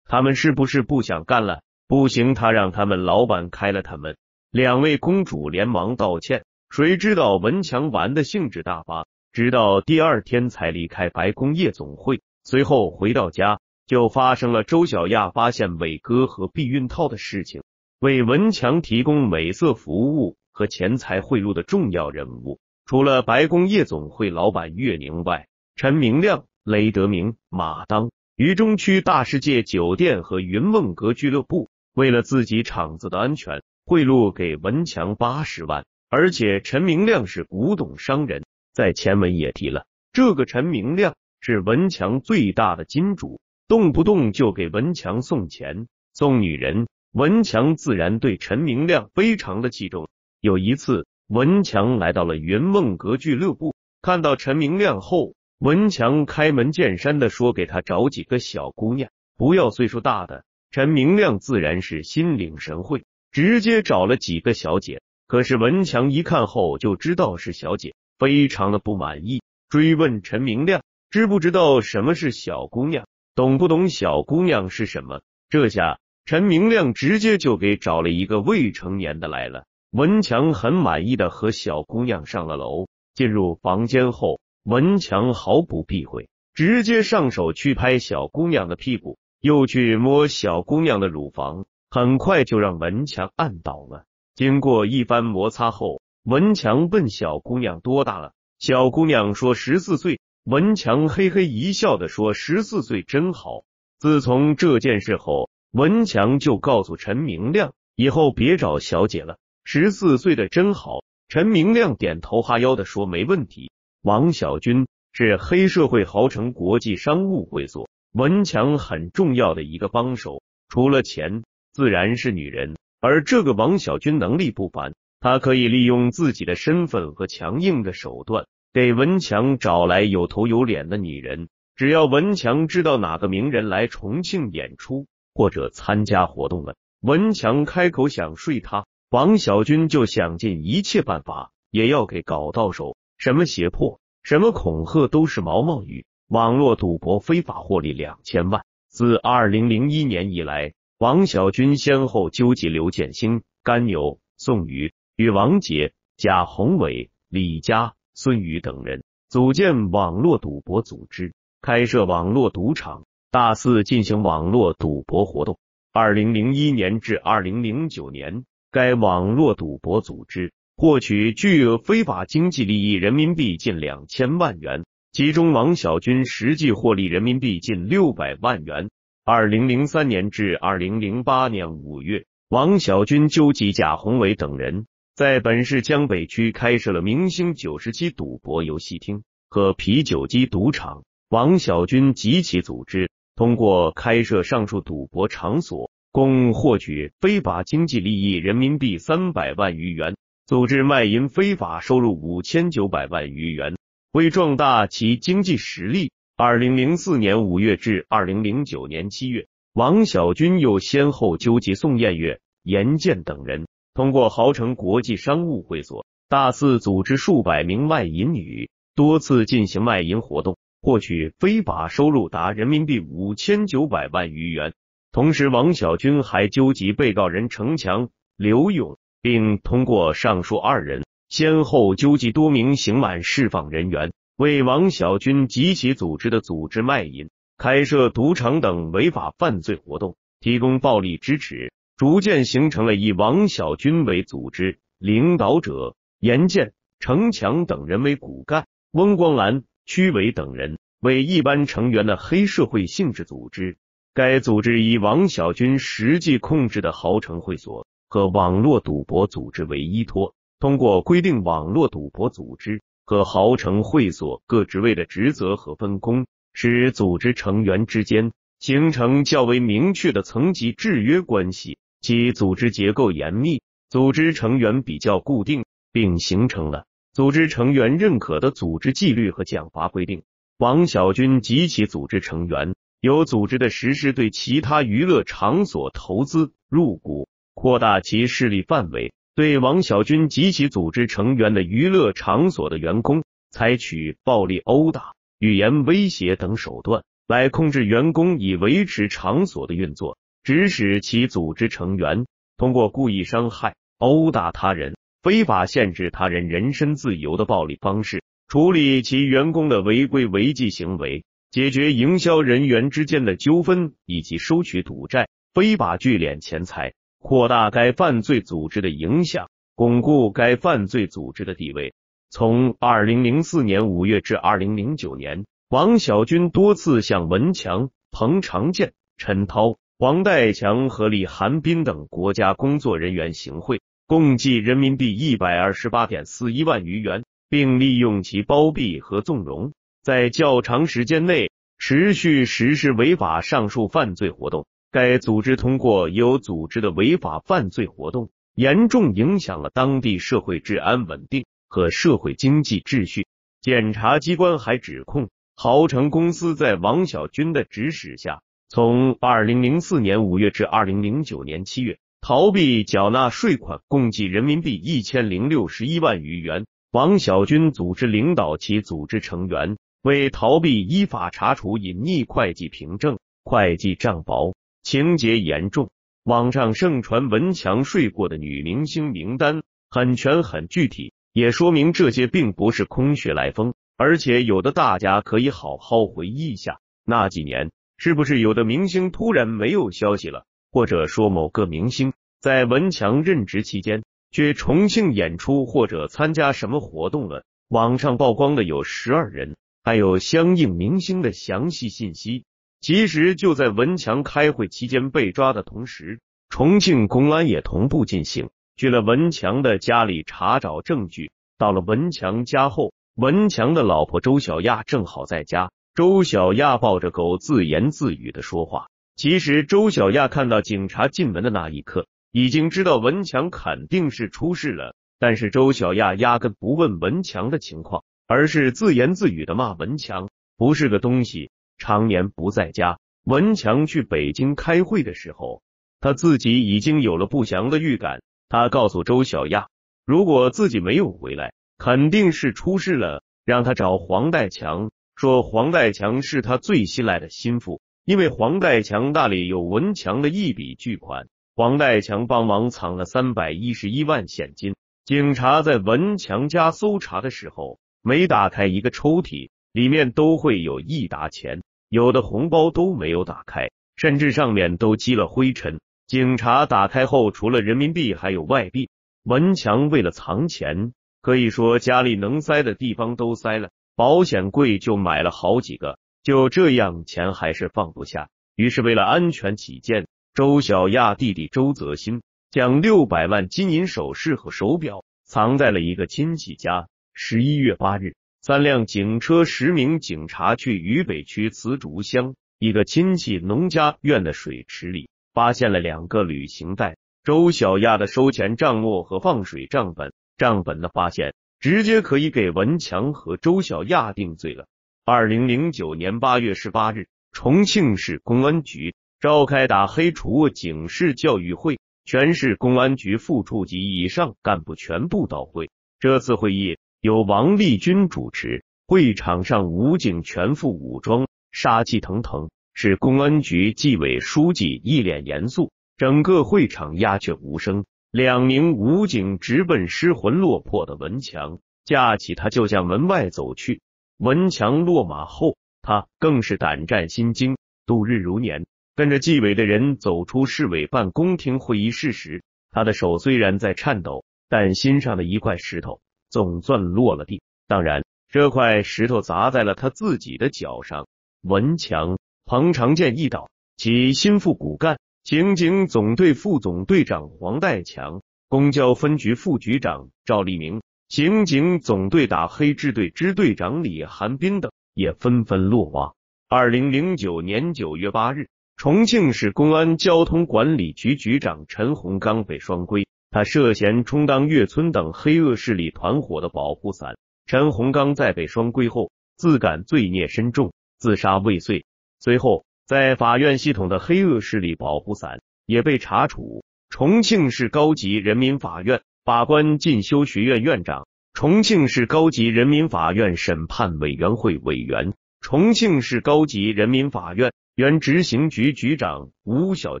Speaker 2: 他们是不是不想干了？不行，他让他们老板开了他们。两位公主连忙道歉。谁知道文强玩的兴致大发，直到第二天才离开白宫夜总会。随后回到家，就发生了周小亚发现伟哥和避孕套的事情。为文强提供美色服务和钱财贿赂的重要人物，除了白宫夜总会老板岳宁外，陈明亮、雷德明、马当、渝中区大世界酒店和云梦阁俱乐部。为了自己厂子的安全，贿赂给文强八十万，而且陈明亮是古董商人，在前文也提了，这个陈明亮是文强最大的金主，动不动就给文强送钱送女人，文强自然对陈明亮非常的器重。有一次，文强来到了云梦阁俱乐部，看到陈明亮后，文强开门见山的说给他找几个小姑娘，不要岁数大的。陈明亮自然是心领神会，直接找了几个小姐。可是文强一看后就知道是小姐，非常的不满意，追问陈明亮知不知道什么是小姑娘，懂不懂小姑娘是什么？这下陈明亮直接就给找了一个未成年的来了。文强很满意的和小姑娘上了楼，进入房间后，文强毫不避讳，直接上手去拍小姑娘的屁股。又去摸小姑娘的乳房，很快就让文强按倒了。经过一番摩擦后，文强问小姑娘多大了，小姑娘说十四岁。文强嘿嘿一笑的说十四岁真好。自从这件事后，文强就告诉陈明亮，以后别找小姐了，十四岁的真好。陈明亮点头哈腰的说没问题。王小军是黑社会豪城国际商务会所。文强很重要的一个帮手，除了钱，自然是女人。而这个王小军能力不凡，他可以利用自己的身份和强硬的手段，给文强找来有头有脸的女人。只要文强知道哪个名人来重庆演出或者参加活动了，文强开口想睡他，王小军就想尽一切办法也要给搞到手。什么胁迫，什么恐吓，都是毛毛雨。网络赌博非法获利两千万。自二零零一年以来，王小军先后纠集刘建兴、甘牛、宋宇与王杰、贾宏伟、李佳、孙宇等人组建网络赌博组织，开设网络赌场，大肆进行网络赌博活动。二零零一年至二零零九年，该网络赌博组织获取巨额非法经济利益人民币近两千万元。其中，王小军实际获利人民币近六百万元。二零零三年至二零零八年五月，王小军纠集贾宏伟等人，在本市江北区开设了明星九十七赌博游戏厅和啤酒机赌场。王小军及其组织通过开设上述赌博场所，共获取非法经济利益人民币三百万余元，组织卖淫非法收入五千九百万余元。为壮大其经济实力，二零零四年五月至二零零九年七月，王小军又先后纠集宋艳月、严建等人，通过豪城国际商务会所，大肆组织数百名卖淫女，多次进行卖淫活动，获取非法收入达人民币五千九百万余元。同时，王小军还纠集被告人程强、刘勇，并通过上述二人。先后纠集多名刑满释放人员，为王小军及其组织的组织卖淫、开设赌场等违法犯罪活动提供暴力支持，逐渐形成了以王小军为组织领导者，严建、程强等人为骨干，翁光兰、屈伟等人为一般成员的黑社会性质组织。该组织以王小军实际控制的豪城会所和网络赌博组织为依托。通过规定网络赌博组织和豪城会所各职位的职责和分工，使组织成员之间形成较为明确的层级制约关系，其组织结构严密，组织成员比较固定，并形成了组织成员认可的组织纪律和奖罚规定。王小军及其组织成员有组织的实施对其他娱乐场所投资入股，扩大其势力范围；对王小军及其组织成员的娱乐场所的员工，采取暴力殴打、语言威胁等手段来控制员工，以维持场所的运作；指使其组织成员通过故意伤害、殴打他人、非法限制他人人身自由的暴力方式。处理其员工的违规违纪行为，解决营销人员之间的纠纷，以及收取赌债、非法聚敛钱财，扩大该犯罪组织的影响，巩固该犯罪组织的地位。从二零零四年五月至二零零九年，王小军多次向文强、彭长建、陈涛、王代强和李寒斌等国家工作人员行贿，共计人民币一百二十八点四一万余元。并利用其包庇和纵容，在较长时间内持续实施违法上述犯罪活动。该组织通过有组织的违法犯罪活动，严重影响了当地社会治安稳定和社会经济秩序。检察机关还指控豪城公司在王小军的指使下，从二零零四年五月至二零零九年七月，逃避缴纳税款共计人民币一千零六十一万余元。王小军组织领导其组织成员为逃避依法查处隐匿会计凭证、会计账薄，情节严重。网上盛传文强睡过的女明星名单很全很具体，也说明这些并不是空穴来风，而且有的大家可以好好回忆一下，那几年是不是有的明星突然没有消息了，或者说某个明星在文强任职期间。去重庆演出或者参加什么活动了？网上曝光的有十二人，还有相应明星的详细信息。其实就在文强开会期间被抓的同时，重庆公安也同步进行去了文强的家里查找证据。到了文强家后，文强的老婆周小亚正好在家。周小亚抱着狗自言自语的说话。其实周小亚看到警察进门的那一刻。已经知道文强肯定是出事了，但是周小亚压根不问文强的情况，而是自言自语的骂文强不是个东西，常年不在家。文强去北京开会的时候，他自己已经有了不祥的预感。他告诉周小亚，如果自己没有回来，肯定是出事了，让他找黄代强，说黄代强是他最新来的心腹，因为黄代强那里有文强的一笔巨款。黄代强帮忙藏了三百一十一万现金。警察在文强家搜查的时候，每打开一个抽屉，里面都会有一沓钱，有的红包都没有打开，甚至上面都积了灰尘。警察打开后，除了人民币，还有外币。文强为了藏钱，可以说家里能塞的地方都塞了，保险柜就买了好几个。就这样，钱还是放不下。于是为了安全起见。周小亚弟弟周泽新将六百万金银首饰和手表藏在了一个亲戚家。十一月八日，三辆警车、十名警察去渝北区磁竹乡一个亲戚农家院的水池里，发现了两个旅行袋、周小亚的收钱账目和放水账本。账本的发现，直接可以给文强和周小亚定罪了。二零零九年八月十八日，重庆市公安局。召开打黑除恶警示教育会，全市公安局副处级以上干部全部到会。这次会议由王立军主持，会场上武警全副武装，杀气腾腾。是公安局纪委书记一脸严肃，整个会场鸦雀无声。两名武警直奔失魂落魄的文强，架起他就向门外走去。文强落马后，他更是胆战心惊，度日如年。跟着纪委的人走出市委办公厅会议室时，他的手虽然在颤抖，但心上的一块石头总算落了地。当然，这块石头砸在了他自己的脚上。文强、彭长建一倒，其心腹骨干刑警总队副总队长黄代强、公交分局副局长赵立明、刑警总队打黑支队支队长李寒斌等也纷纷落网。二零零九年九月八日。重庆市公安交通管理局局长陈洪刚被双规，他涉嫌充当岳村等黑恶势力团伙的保护伞。陈洪刚在被双规后，自感罪孽深重，自杀未遂。随后，在法院系统的黑恶势力保护伞也被查处。重庆市高级人民法院法官进修学院院长、重庆市高级人民法院审判委员会委员、重庆市高级人民法院原执行局局长吴小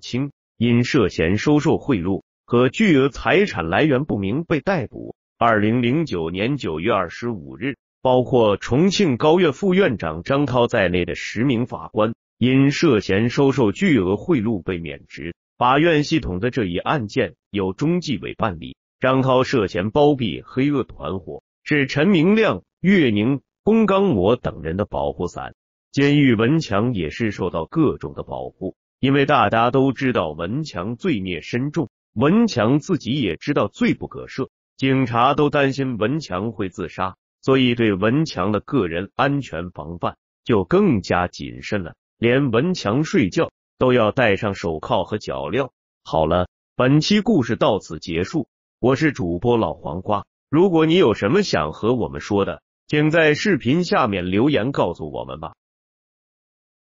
Speaker 2: 青因涉嫌收受贿赂和巨额财产来源不明被逮捕。二零零九年九月二十五日，包括重庆高院副院长张涛在内的十名法官因涉嫌收受巨额贿赂被免职。法院系统的这一案件由中纪委办理。张涛涉嫌包庇黑恶团伙，是陈明亮、岳宁、龚刚模等人的保护伞。监狱文强也是受到各种的保护，因为大家都知道文强罪孽深重，文强自己也知道罪不可赦，警察都担心文强会自杀，所以对文强的个人安全防范就更加谨慎了，连文强睡觉。都要戴上手铐和脚镣。好了，本期故事到此结束。我是主播老黄瓜。如果你有什么想和我们说的，请在视频下面留言告诉我们吧。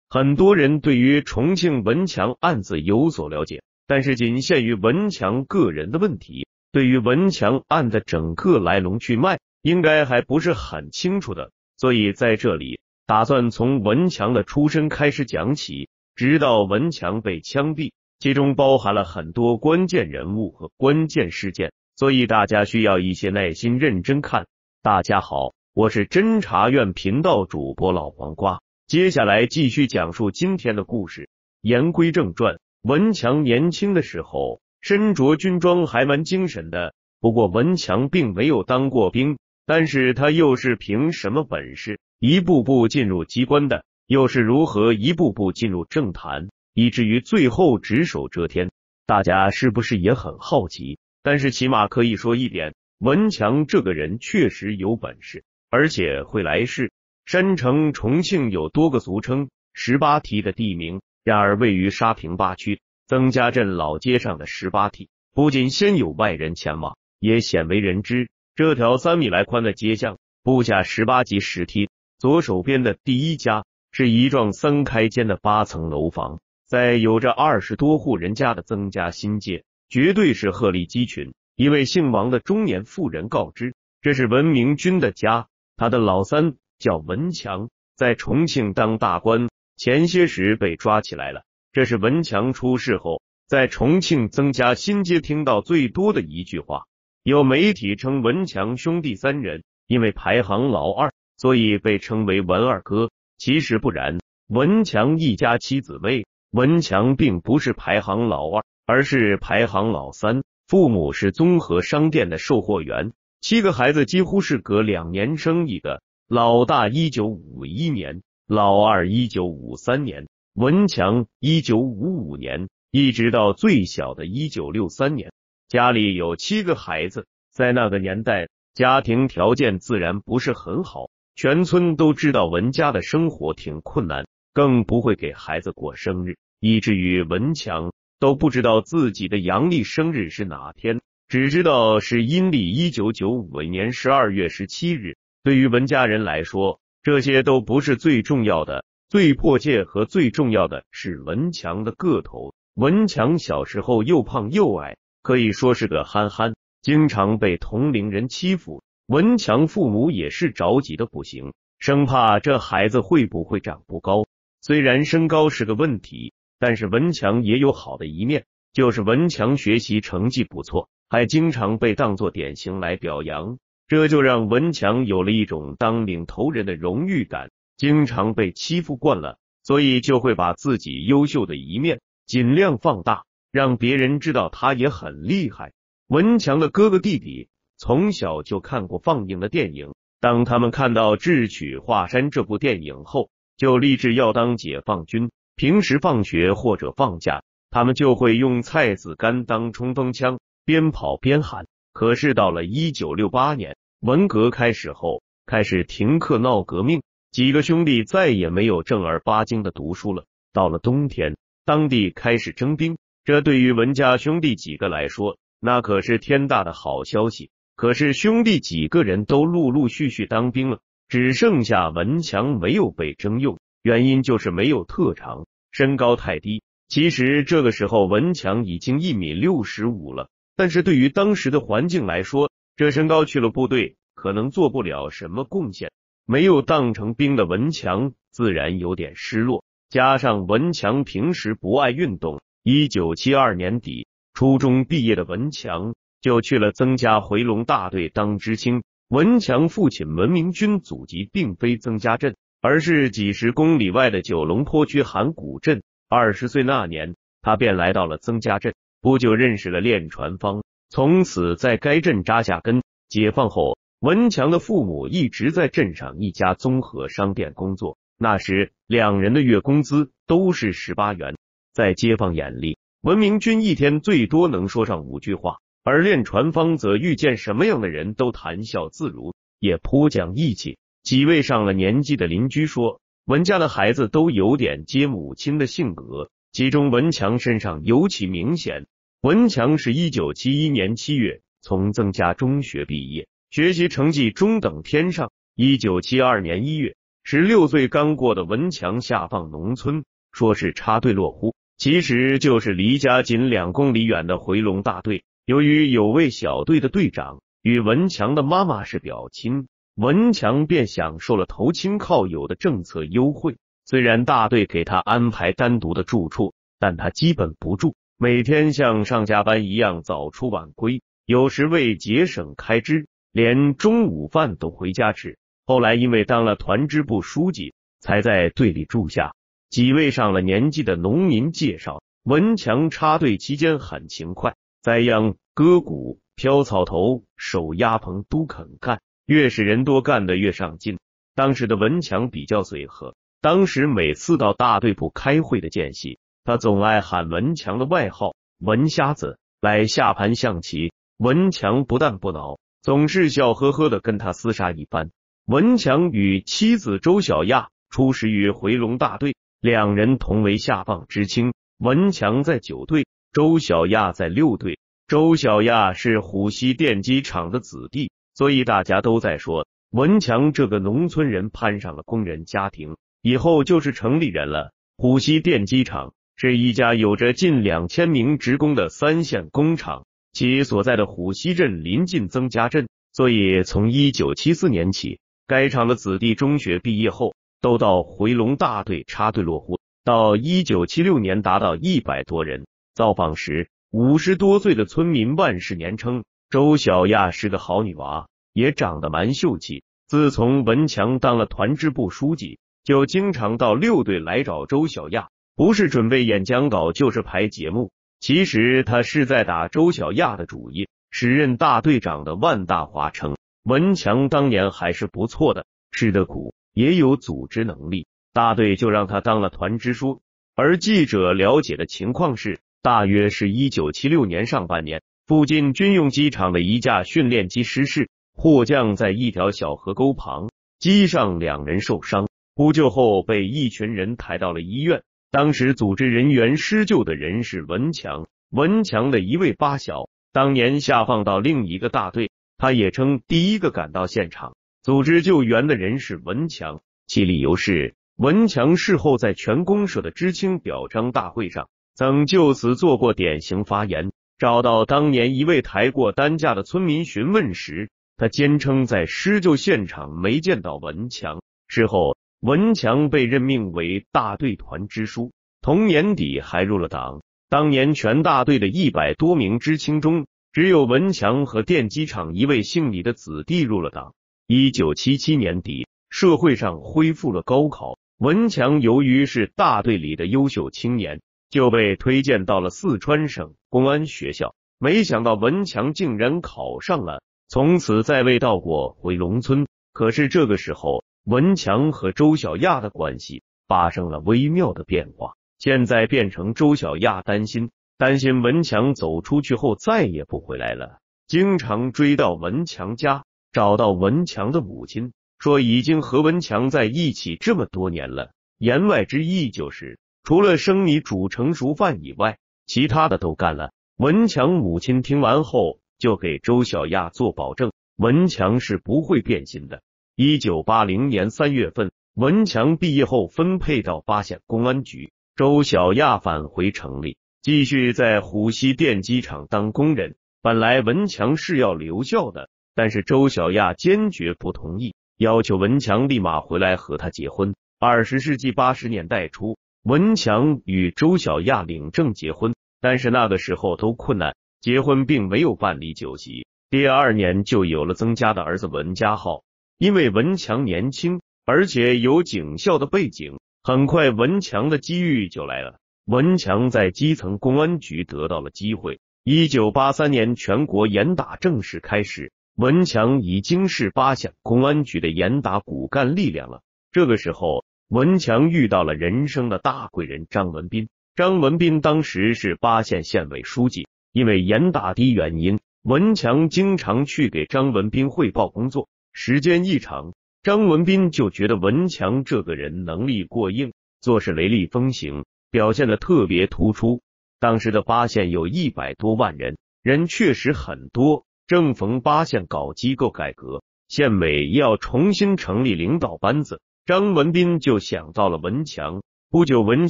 Speaker 2: 很多人对于重庆文强案子有所了解，但是仅限于文强个人的问题，对于文强案的整个来龙去脉，应该还不是很清楚的。所以在这里，打算从文强的出身开始讲起。直到文强被枪毙，其中包含了很多关键人物和关键事件，所以大家需要一些耐心认真看。大家好，我是侦查院频道主播老黄瓜，接下来继续讲述今天的故事。言归正传，文强年轻的时候身着军装，还蛮精神的。不过文强并没有当过兵，但是他又是凭什么本事一步步进入机关的？又是如何一步步进入政坛，以至于最后只手遮天？大家是不是也很好奇？但是起码可以说一点，文强这个人确实有本事，而且会来事。山城重庆有多个俗称十八梯的地名，然而位于沙坪坝区曾家镇老街上的十八梯，不仅鲜有外人前往，也鲜为人知。这条三米来宽的街巷布下十八级石梯，左手边的第一家。是一幢三开间的八层楼房，在有着二十多户人家的曾家新街，绝对是鹤立鸡群。一位姓王的中年妇人告知，这是文明军的家，他的老三叫文强，在重庆当大官，前些时被抓起来了。这是文强出事后，在重庆曾家新街听到最多的一句话。有媒体称文强兄弟三人，因为排行老二，所以被称为文二哥。其实不然，文强一家七姊妹，文强并不是排行老二，而是排行老三。父母是综合商店的售货员，七个孩子几乎是隔两年生一个。老大一九五一年，老二一九五三年，文强一九五五年，一直到最小的一九六三年。家里有七个孩子，在那个年代，家庭条件自然不是很好。全村都知道文家的生活挺困难，更不会给孩子过生日，以至于文强都不知道自己的阳历生日是哪天，只知道是阴历一九九五年十二月十七日。对于文家人来说，这些都不是最重要的，最迫切和最重要的是文强的个头。文强小时候又胖又矮，可以说是个憨憨，经常被同龄人欺负。文强父母也是着急的不行，生怕这孩子会不会长不高。虽然身高是个问题，但是文强也有好的一面，就是文强学习成绩不错，还经常被当作典型来表扬，这就让文强有了一种当领头人的荣誉感。经常被欺负惯了，所以就会把自己优秀的一面尽量放大，让别人知道他也很厉害。文强的哥哥弟弟。从小就看过放映的电影，当他们看到《智取华山》这部电影后，就立志要当解放军。平时放学或者放假，他们就会用菜籽干当冲锋枪，边跑边喊。可是到了一九六八年，文革开始后，开始停课闹革命，几个兄弟再也没有正儿八经的读书了。到了冬天，当地开始征兵。这对于文家兄弟几个来说，那可是天大的好消息。可是兄弟几个人都陆陆续续当兵了，只剩下文强没有被征用，原因就是没有特长，身高太低。其实这个时候文强已经一米六十五了，但是对于当时的环境来说，这身高去了部队可能做不了什么贡献。没有当成兵的文强自然有点失落，加上文强平时不爱运动。一九七二年底，初中毕业的文强就去了曾家回龙大队当知青。文强父亲文明军祖籍并非曾家镇，而是几十公里外的九龙坡区函谷镇。二十岁那年，他便来到了曾家镇，不久认识了练传芳，从此在该镇扎下根。解放后，文强的父母一直在镇上一家综合商店工作，那时两人的月工资都是十八元。在街坊眼里，文明军一天最多能说上五句话，而练传芳则遇见什么样的人都谈笑自如，也颇讲义气。几位上了年纪的邻居说，文家的孩子都有点接母亲的性格，其中文强身上尤其明显。文强是一九七一年七月从曾家中学毕业，学习成绩中等偏上。一九七二年一月，十六岁刚过的文强下放农村，说是插队落户。其实就是离家仅两公里远的回龙大队。由于有位小队的队长与文强的妈妈是表亲，文强便享受了投亲靠友的政策优惠。虽然大队给他安排单独的住处，但他基本不住，每天像上下班一样早出晚归。有时为节省开支，连中午饭都回家吃。后来因为当了团支部书记，才在队里住下。几位上了年纪的农民介绍，文强插队期间很勤快，栽秧、割谷、漂草头、守鸭棚都肯干，越是人多干的越上进。当时的文强比较随和，当时每次到大队部开会的间隙，他总爱喊文强的外号“文瞎子”来下盘象棋。文强不但不恼，总是笑呵呵的跟他厮杀一番。文强与妻子周小亚初识于回龙大队。两人同为下放知青，文强在九队，周小亚在六队。周小亚是虎溪电机厂的子弟，所以大家都在说文强这个农村人攀上了工人家庭，以后就是城里人了。虎溪电机厂是一家有着近两千名职工的三线工厂，其所在的虎溪镇临近曾家镇，所以从一九七四年起，该厂的子弟中学毕业后。都到回龙大队插队落户，到一九七六年达到一百多人。造访时，五十多岁的村民万世年称周小亚是个好女娃，也长得蛮秀气。自从文强当了团支部书记，就经常到六队来找周小亚，不是准备演讲稿，就是排节目。其实他是在打周小亚的主意。时任大队长的万大华称，文强当年还是不错的，吃得苦。也有组织能力，大队就让他当了团支书。而记者了解的情况是，大约是一九七六年上半年，附近军用机场的一架训练机失事，迫降在一条小河沟旁，机上两人受伤，呼救后被一群人抬到了医院。当时组织人员施救的人是文强，文强的一位八小，当年下放到另一个大队，他也称第一个赶到现场。组织救援的人是文强，其理由是文强事后在全公社的知青表彰大会上曾就此做过典型发言。找到当年一位抬过担架的村民询问时，他坚称在施救现场没见到文强。事后，文强被任命为大队团支书，同年底还入了党。当年全大队的一百多名知青中，只有文强和电机厂一位姓李的子弟入了党。一九七七年底，社会上恢复了高考。文强由于是大队里的优秀青年，就被推荐到了四川省公安学校。没想到文强竟然考上了，从此再未到过回龙村。可是这个时候，文强和周小亚的关系发生了微妙的变化。现在变成周小亚担心，担心文强走出去后再也不回来了，经常追到文强家。找到文强的母亲，说已经和文强在一起这么多年了。言外之意就是，除了生米煮成熟饭以外，其他的都干了。文强母亲听完后，就给周小亚做保证，文强是不会变心的。一九八零年三月份，文强毕业后分配到巴县公安局，周小亚返回城里，继续在虎溪电机厂当工人。本来文强是要留校的，但是周小亚坚决不同意，要求文强立马回来和他结婚。二十世纪八十年代初，文强与周小亚领证结婚，但是那个时候都困难，结婚并没有办理酒席。第二年就有了曾家的儿子文家浩，因为文强年轻，而且有警校的背景，很快文强的机遇就来了。文强在基层公安局得到了机会。一九八三年，全国严打正式开始，文强已经是八县公安局的严打骨干力量了。这个时候，文强遇到了人生的大贵人张文斌。张文斌当时是八县县委书记，因为严打的原因，文强经常去给张文斌汇报工作。时间一长，张文斌就觉得文强这个人能力过硬，做事雷厉风行，表现的特别突出。当时的八县有一百多万人，人确实很多。正逢八县搞机构改革，县委要重新成立领导班子，张文斌就想到了文强。不久，文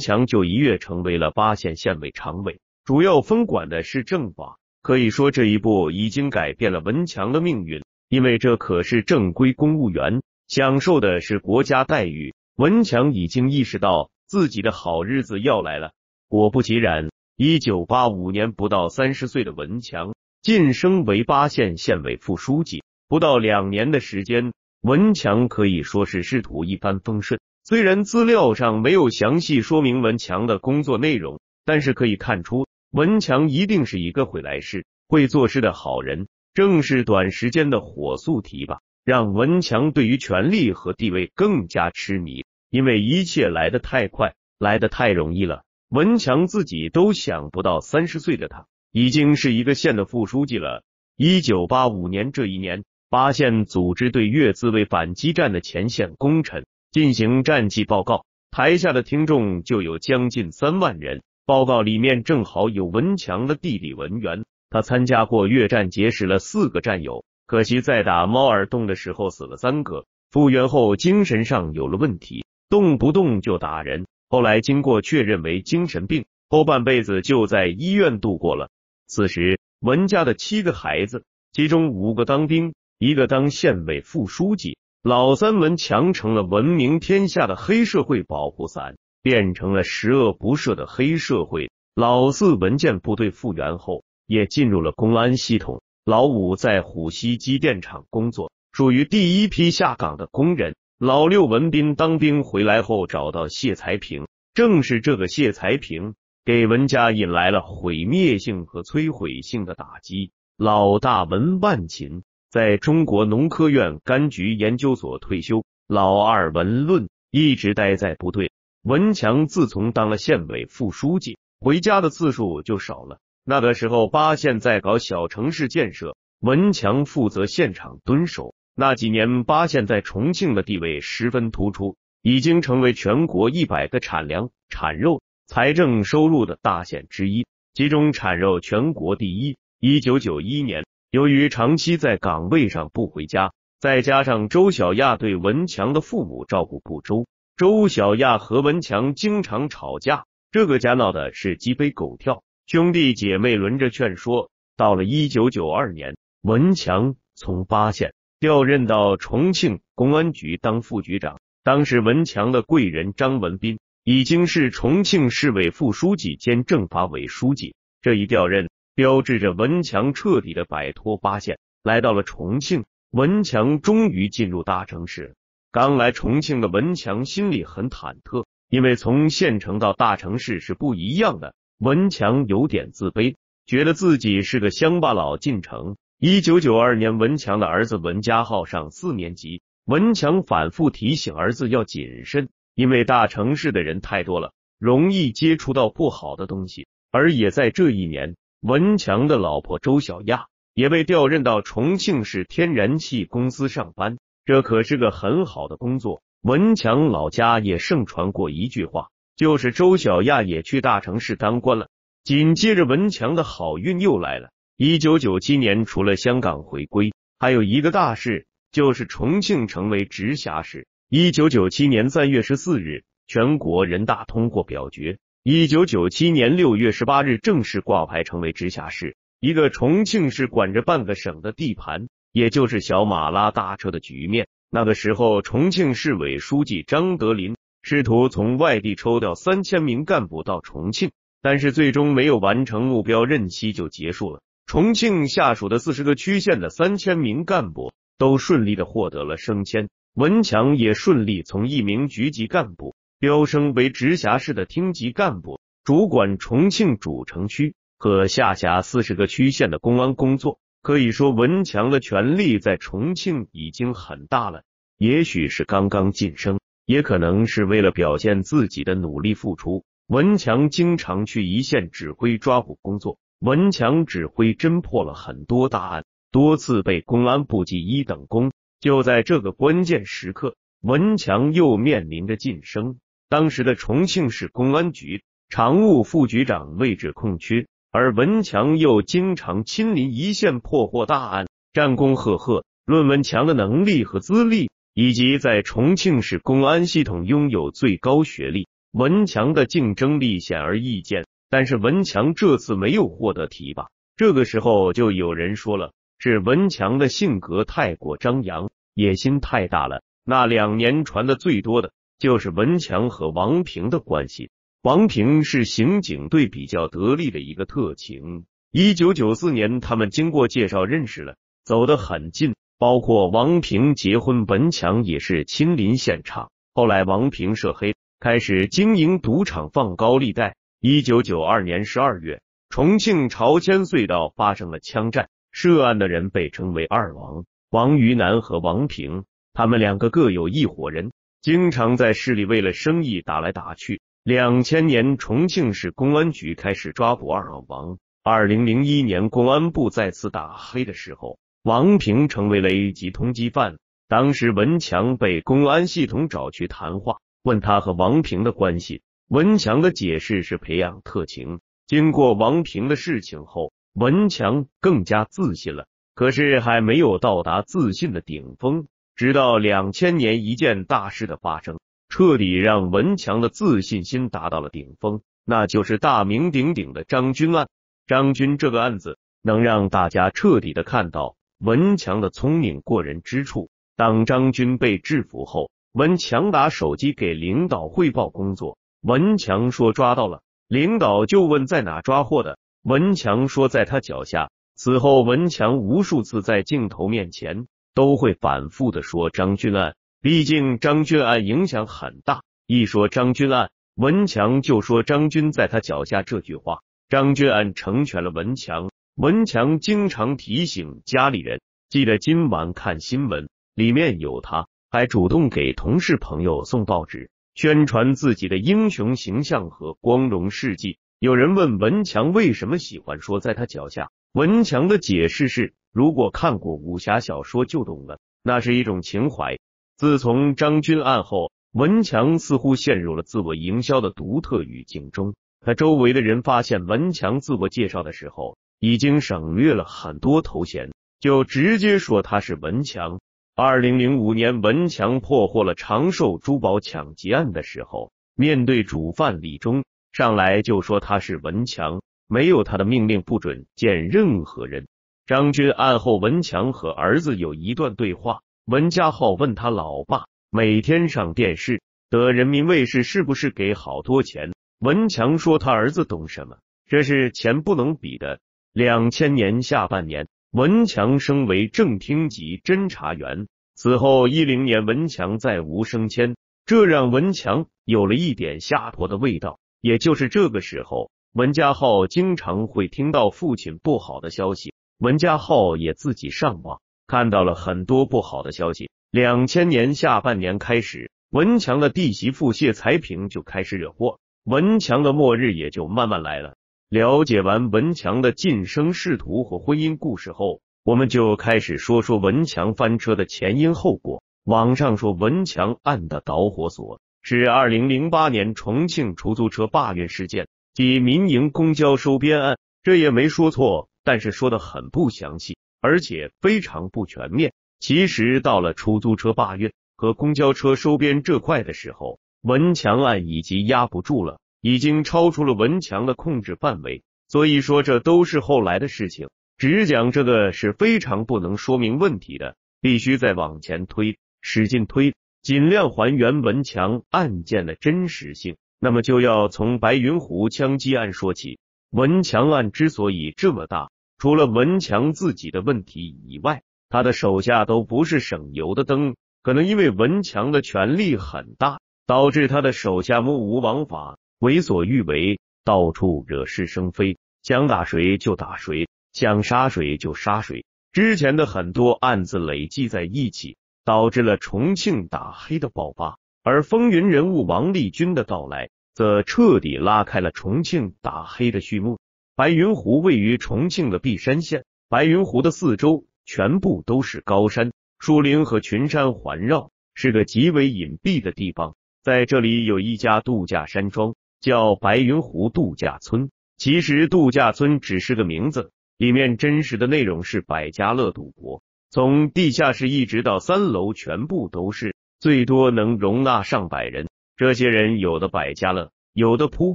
Speaker 2: 强就一跃成为了八县县委常委，主要分管的是政法。可以说，这一步已经改变了文强的命运，因为这可是正规公务员，享受的是国家待遇。文强已经意识到自己的好日子要来了。果不其然。一九八五年，不到三十岁的文强晋升为八县县委副书记。不到两年的时间，文强可以说是仕途一帆风顺。虽然资料上没有详细说明文强的工作内容，但是可以看出，文强一定是一个会来事、会做事的好人。正是短时间的火速提拔，让文强对于权力和地位更加痴迷，因为一切来得太快，来得太容易了。文强自己都想不到，三十岁的他已经是一个县的副书记了。一九八五年这一年，八县组织对越自卫反击战的前线功臣进行战绩报告，台下的听众就有将近三万人。报告里面正好有文强的弟弟文元，他参加过越战，结识了四个战友，可惜在打猫耳洞的时候死了三个。复员后精神上有了问题，动不动就打人。后来经过确认为精神病，后半辈子就在医院度过了。此时文家的七个孩子，其中五个当兵，一个当县委副书记。老三文强成了闻名天下的黑社会保护伞，变成了十恶不赦的黑社会。老四文建部队复员后，也进入了公安系统。老五在虎溪机电厂工作，属于第一批下岗的工人。老六文斌当兵回来后，找到谢才平，正是这个谢才平给文家引来了毁灭性和摧毁性的打击。老大文万勤在中国农科院柑橘研究所退休，老二文论一直待在部队。文强自从当了县委副书记，回家的次数就少了。那个时候，八县在搞小城市建设，文强负责现场蹲守。那几年，八县在重庆的地位十分突出，已经成为全国一百个产粮、产肉、财政收入的大县之一，其中产肉全国第一。一九九一年，由于长期在岗位上不回家，再加上周小亚对文强的父母照顾不周，周小亚和文强经常吵架，这个家闹的是鸡飞狗跳，兄弟姐妹轮着劝说。到了一九九二年，文强从八县。调任到重庆公安局当副局长，当时文强的贵人张文斌已经是重庆市委副书记兼政法委书记。这一调任标志着文强彻底的摆脱八县，来到了重庆。文强终于进入大城市。刚来重庆的文强心里很忐忑，因为从县城到大城市是不一样的。文强有点自卑，觉得自己是个乡巴佬进城。一九九二年，文强的儿子文家浩上四年级。文强反复提醒儿子要谨慎，因为大城市的人太多了，容易接触到不好的东西。而也在这一年，文强的老婆周小亚也被调任到重庆市天然气公司上班，这可是个很好的工作。文强老家也盛传过一句话，就是周小亚也去大城市当官了。紧接着，文强的好运又来了。一九九七年，除了香港回归，还有一个大事，就是重庆成为直辖市。一九九七年三月十四日，全国人大通过表决。一九九七年六月十八日，正式挂牌成为直辖市。一个重庆市管着半个省的地盘，也就是小马拉大车的局面。那个时候，重庆市委书记张德林试图从外地抽调三千名干部到重庆，但是最终没有完成目标，任期就结束了。重庆下属的四十个区县的三千名干部都顺利的获得了升迁，文强也顺利从一名局级干部飙升为直辖市的厅级干部，主管重庆主城区。和下辖四十个区县的公安工作，可以说文强的权力在重庆已经很大了。也许是刚刚晋升，也可能是为了表现自己的努力付出，文强经常去一线指挥抓捕工作。文强指挥侦破了很多大案，多次被公安部记一等功。就在这个关键时刻，文强又面临着晋升。当时的重庆市公安局常务副局长位置空缺。而文强又经常亲临一线破获大案，战功赫赫。论文强的能力和资历，以及在重庆市公安系统拥有最高学历，文强的竞争力显而易见。但是文强这次没有获得提拔，这个时候就有人说了，是文强的性格太过张扬，野心太大了。那两年传的最多的就是文强和王平的关系。王平是刑警队比较得力的一个特情。一九九四年，他们经过介绍认识了，走得很近。包括王平结婚，文强也是亲临现场。后来王平涉黑，开始经营赌场，放高利贷。一九九二年十二月，重庆朝天隧道发生了枪战，涉案的人被称为二王王于南和王平，他们两个各有一伙人，经常在市里为了生意打来打去。两千年，重庆市公安局开始抓捕二王。二零零一年，公安部再次打黑的时候，王平成为了 A 级通缉犯。当时，文强被公安系统找去谈话，问他和王平的关系。文强的解释是培养特情。经过王平的事情后，文强更加自信了。可是，还没有到达自信的顶峰。直到两千年，一件大事的发生。彻底让文强的自信心达到了顶峰，那就是大名鼎鼎的张军案。张军这个案子能让大家彻底的看到文强的聪明过人之处。当张军被制服后，文强打手机给领导汇报工作。文强说抓到了，领导就问在哪抓获的，文强说在他脚下。此后，文强无数次在镜头面前都会反复的说张军案。毕竟张军案影响很大，一说张军案，文强就说张军在他脚下这句话。张军案成全了文强，文强经常提醒家里人，记得今晚看新闻，里面有他，还主动给同事朋友送报纸，宣传自己的英雄形象和光荣事迹。有人问文强为什么喜欢说在他脚下，文强的解释是：如果看过武侠小说就懂了，那是一种情怀。自从张军案后，文强似乎陷入了自我营销的独特语境中。他周围的人发现文强自我介绍的时候，已经省略了很多头衔，就直接说他是文强。二零零五年，文强破获了长寿珠宝抢劫案的时候，面对主犯李忠，上来就说他是文强，没有他的命令不准见任何人。张军案后，文强和儿子有一段对话。文家浩问他老爸，每天上电视的人民卫视是不是给好多钱？文强说他儿子懂什么，这是钱不能比的。两千年下半年，文强升为正厅级侦查员。此后一零年，文强再无升迁，这让文强有了一点下坡的味道。也就是这个时候，文家浩经常会听到父亲不好的消息，文家浩也自己上网。看到了很多不好的消息。两千年下半年开始，文强的弟媳妇谢才平就开始惹祸，文强的末日也就慢慢来了。了解完文强的晋升仕途和婚姻故事后，我们就开始说说文强翻车的前因后果。网上说文强案的导火索是二零零八年重庆出租车罢运事件及民营公交收编案，这也没说错，但是说的很不详细，而且非常不全面。其实到了出租车罢运和公交车收编这块的时候，文强案已经压不住了，已经超出了文强的控制范围。所以说这都是后来的事情，只讲这个是非常不能说明问题的，必须再往前推，使劲推，尽量还原文强案件的真实性。那么就要从白云湖枪击案说起。文强案之所以这么大，除了文强自己的问题以外，他的手下都不是省油的灯。可能因为文强的权力很大，导致他的手下目无王法，为所欲为。到处惹是生非，想打谁就打谁，想杀谁就杀谁。之前的很多案子累积在一起，导致了重庆打黑的爆发。而风云人物王立军的到来，则彻底拉开了重庆打黑的序幕。白云湖位于重庆的璧山县，白云湖的四周全部都是高山、树林和群山环绕，是个极为隐蔽的地方。在这里有一家度假山庄。叫白云湖度假村，其实度假村只是个名字，里面真实的内容是百家乐赌博，从地下室一直到三楼全部都是，最多能容纳上百人。这些人有的百家乐，有的扑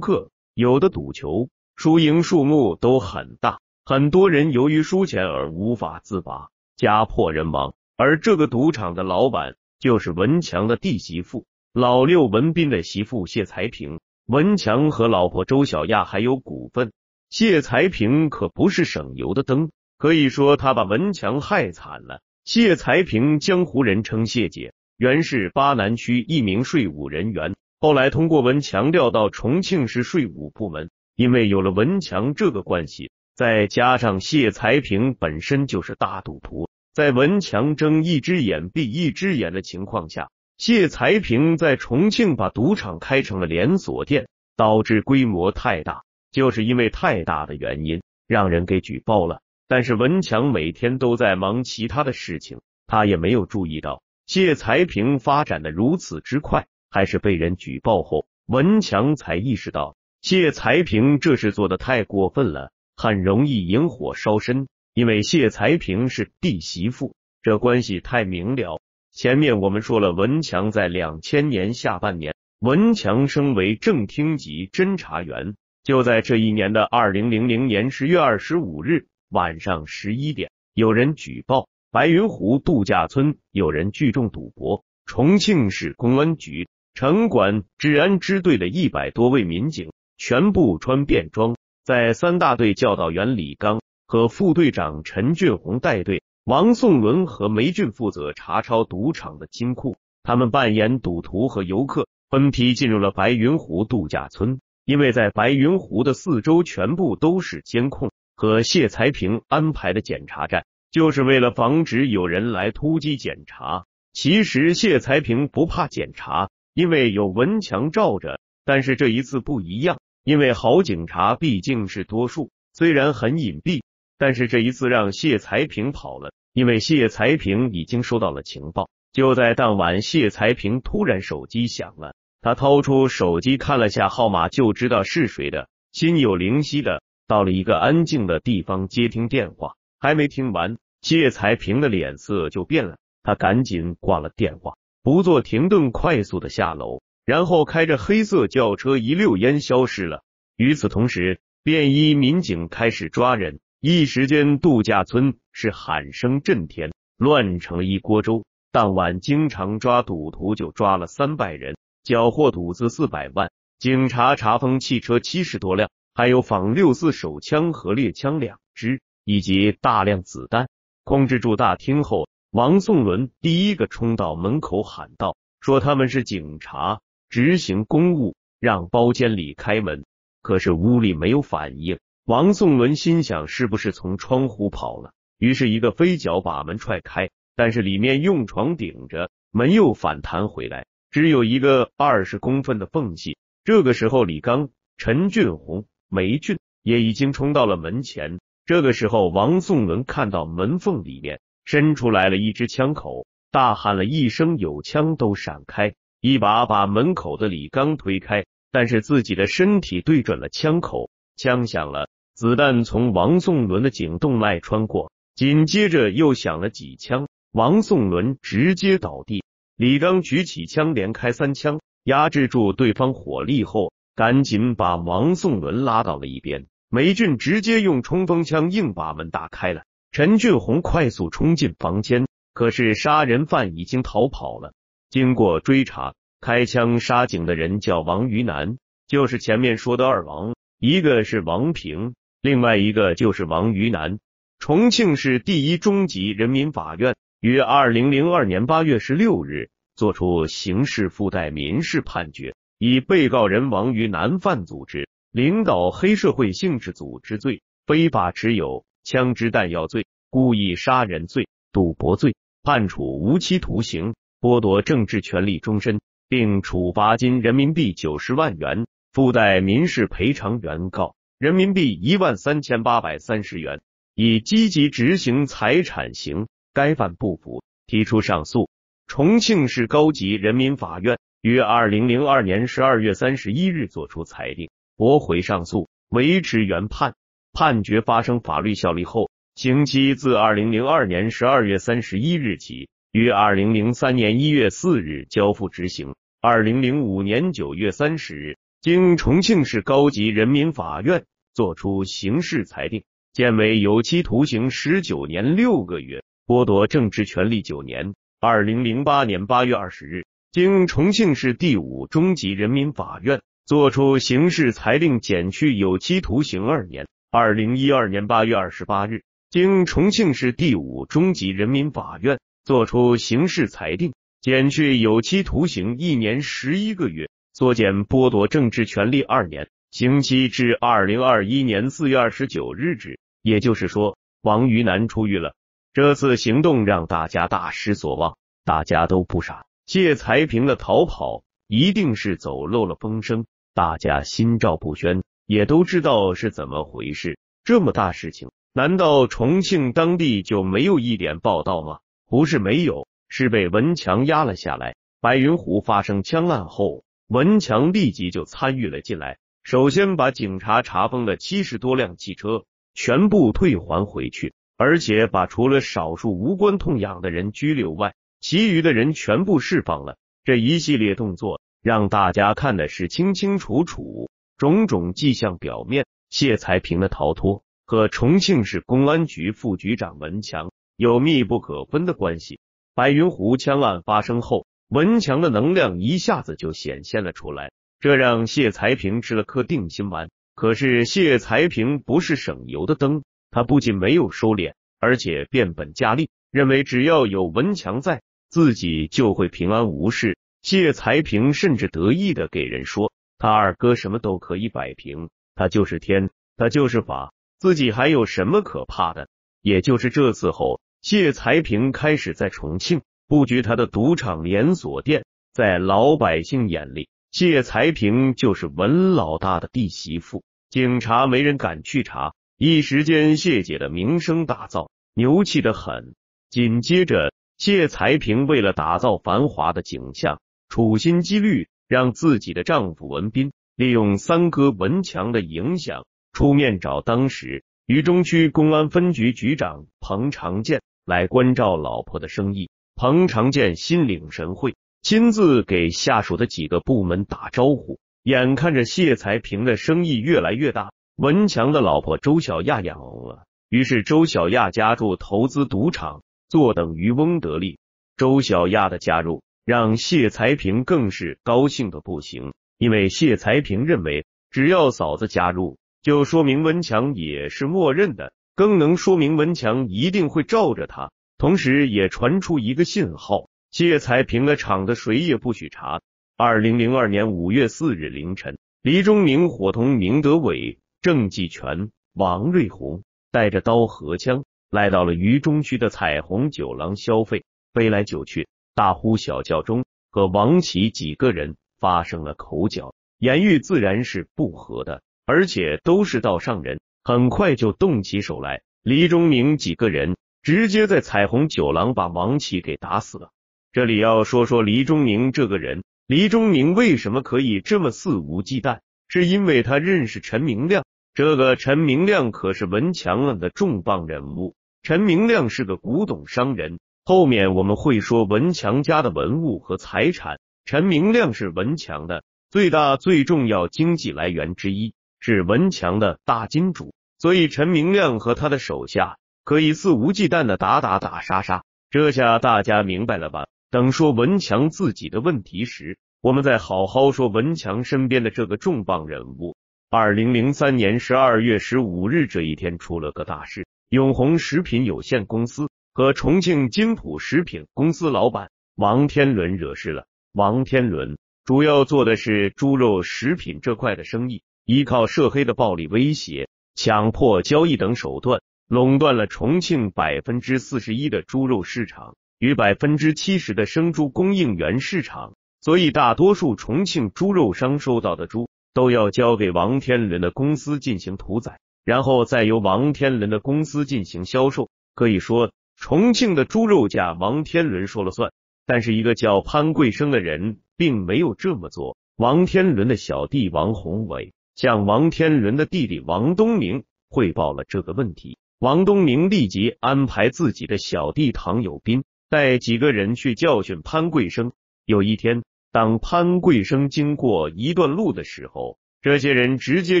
Speaker 2: 克，有的赌球，输赢数目都很大，很多人由于输钱而无法自拔，家破人亡。而这个赌场的老板就是文强的弟媳妇，老六文斌的媳妇谢才平。文强和老婆周小亚还有股份，谢才平可不是省油的灯，可以说他把文强害惨了。谢才平，江湖人称谢姐，原是巴南区一名税务人员，后来通过文强调到重庆市税务部门。因为有了文强这个关系，再加上谢才平本身就是大赌徒，在文强睁一只眼闭一只眼的情况下。谢才平在重庆把赌场开成了连锁店，导致规模太大，就是因为太大的原因，让人给举报了。但是文强每天都在忙其他的事情，他也没有注意到谢才平发展的如此之快。还是被人举报后，文强才意识到谢才平这事做的太过分了，很容易引火烧身。因为谢才平是弟媳妇，这关系太明了。前面我们说了，文强在两千年下半年，文强升为正厅级侦查员。就在这一年的二零零零年十月二十五日晚上十一点，有人举报白云湖度假村有人聚众赌博。重庆市公安局城管治安支队的一百多位民警全部穿便装，在三大队教导员李刚和副队长陈俊红带队。王颂伦和梅俊负责查抄赌场的金库，他们扮演赌徒和游客，分批进入了白云湖度假村。因为在白云湖的四周全部都是监控和谢才平安排的检查站，就是为了防止有人来突击检查。其实谢才平不怕检查，因为有文强罩着。但是这一次不一样，因为好警察毕竟是多数，虽然很隐蔽。但是这一次让谢才平跑了，因为谢才平已经收到了情报。就在当晚，谢才平突然手机响了，他掏出手机看了下号码，就知道是谁的，心有灵犀的到了一个安静的地方接听电话。还没听完，谢才平的脸色就变了，他赶紧挂了电话，不做停顿，快速的下楼，然后开着黑色轿车一溜烟消失了。与此同时，便衣民警开始抓人。一时间，度假村是喊声震天，乱成了一锅粥。当晚，经常抓赌徒就抓了三百人，缴获赌资四百万。警察查封汽车七十多辆，还有仿六四手枪和猎枪两支，以及大量子弹。控制住大厅后，王颂伦第一个冲到门口喊道：“说他们是警察，执行公务，让包间里开门。”可是屋里没有反应。王颂伦心想，是不是从窗户跑了？于是，一个飞脚把门踹开，但是里面用床顶着，门又反弹回来，只有一个二十公分的缝隙。这个时候，李刚、陈俊红、梅俊也已经冲到了门前。这个时候，王颂伦看到门缝里面伸出来了一支枪口，大喊了一声：“有枪都闪开！”一把把门口的李刚推开，但是自己的身体对准了枪口，枪响了，子弹从王颂伦的颈动脉穿过，紧接着又响了几枪，王颂伦直接倒地。李刚举起枪，连开三枪，压制住对方火力后，赶紧把王颂伦拉到了一边。梅俊直接用冲锋枪硬把门打开了。陈俊宏快速冲进房间，可是杀人犯已经逃跑了。经过追查，开枪杀警的人叫王于南，就是前面说的二王，一个是王平，另外一个就是王于南。重庆市第一中级人民法院于二零零二年八月十六日作出刑事附带民事判决，以被告人王于南犯组织领导黑社会性质组织罪、非法持有。枪支弹药罪、故意杀人罪、赌博罪，判处无期徒刑，剥夺政治权利终身，并处罚金人民币九十万元，附带民事赔偿原告人民币一万三千八百三十元，以积极执行财产刑。该犯不服，提出上诉。重庆市高级人民法院于二零零二年十二月三十一日作出裁定，驳回上诉，维持原判。判决发生法律效力后，刑期自二零零二年十二月三十一日起，于二零零三年一月四日交付执行。二零零五年九月三十日，经重庆市高级人民法院作出刑事裁定，减为有期徒刑十九年六个月，剥夺政治权利九年。二零零八年八月二十日，经重庆市第五中级人民法院作出刑事裁定，减去有期徒刑二年。二零一二年八月二十八日，经重庆市第五中级人民法院作出刑事裁定，减去有期徒刑一年十一个月，缩减剥夺政治权利二年，刑期至二零二一年四月二十九日止。也就是说，王于南出狱了。这次行动让大家大失所望，大家都不傻，谢才平的逃跑一定是走漏了风声，大家心照不宣。也都知道是怎么回事，这么大事情，难道重庆当地就没有一点报道吗？不是没有，是被文强压了下来。白云湖发生枪案后，文强立即就参与了进来，首先把警察查封的七十多辆汽车全部退还回去，而且把除了少数无关痛痒的人拘留外，其余的人全部释放了。这一系列动作让大家看的是清清楚楚。种种迹象表面，谢才平的逃脱和重庆市公安局副局长文强有密不可分的关系。白云湖枪案发生后，文强的能量一下子就显现了出来，这让谢才平吃了颗定心丸。可是谢才平不是省油的灯，他不仅没有收敛，而且变本加厉，认为只要有文强在，自己就会平安无事。谢才平甚至得意的给人说。他二哥什么都可以摆平，他就是天，他就是法，自己还有什么可怕的？也就是这次后，谢才平开始在重庆布局他的赌场连锁店，在老百姓眼里，谢才平就是文老大的弟媳妇，警察没人敢去查，一时间谢姐的名声大噪，牛气的很。紧接着，谢才平为了打造繁华的景象，处心积虑。让自己的丈夫文斌利用三哥文强的影响，出面找当时渝中区公安分局局长彭长建来关照老婆的生意。彭长健心领神会，亲自给下属的几个部门打招呼。眼看着谢才平的生意越来越大，文强的老婆周小亚也红了，于是周小亚加入投资赌场，坐等渔翁得利。周小亚的加入。让谢才平更是高兴的不行，因为谢才平认为，只要嫂子加入，就说明文强也是默认的，更能说明文强一定会罩着他。同时，也传出一个信号：谢才平的厂的谁也不许查。二零零二年五月四日凌晨，黎忠明伙同明德伟、郑继全、王瑞红，带着刀和枪来到了渝中区的彩虹酒廊消费，飞来酒去。大呼小叫中，和王琦几个人发生了口角，言语自然是不和的，而且都是道上人，很快就动起手来。黎忠明几个人直接在彩虹酒廊把王琦给打死了。这里要说说黎忠明这个人，黎忠明为什么可以这么肆无忌惮？是因为他认识陈明亮。这个陈明亮可是文强的重磅人物。陈明亮是个古董商人，后面我们会说文强家的文物和财产。陈明亮是文强的最大最重要经济来源之一，是文强的大金主，所以陈明亮和他的手下可以肆无忌惮的打打打杀杀。这下大家明白了吧？等说文强自己的问题时，我们再好好说文强身边的这个重磅人物。二零零三年十二月十五日这一天出了个大事，永红食品有限公司和重庆金普食品公司老板王天伦惹事了。王天伦主要做的是猪肉食品这块的生意，依靠涉黑的暴力威胁、强迫交易等手段，垄断了重庆百分之四十一的猪肉市场。与百分之七十的生猪供应源市场，所以大多数重庆猪肉商收到的猪都要交给王天伦的公司进行屠宰，然后再由王天伦的公司进行销售。可以说，重庆的猪肉价王天伦说了算。但是一个叫潘贵生的人并没有这么做。王天伦的小弟王宏伟向王天伦的弟弟王东明汇报了这个问题，王东明立即安排自己的小弟唐有斌。带几个人去教训潘贵生。有一天，当潘贵生经过一段路的时候，这些人直接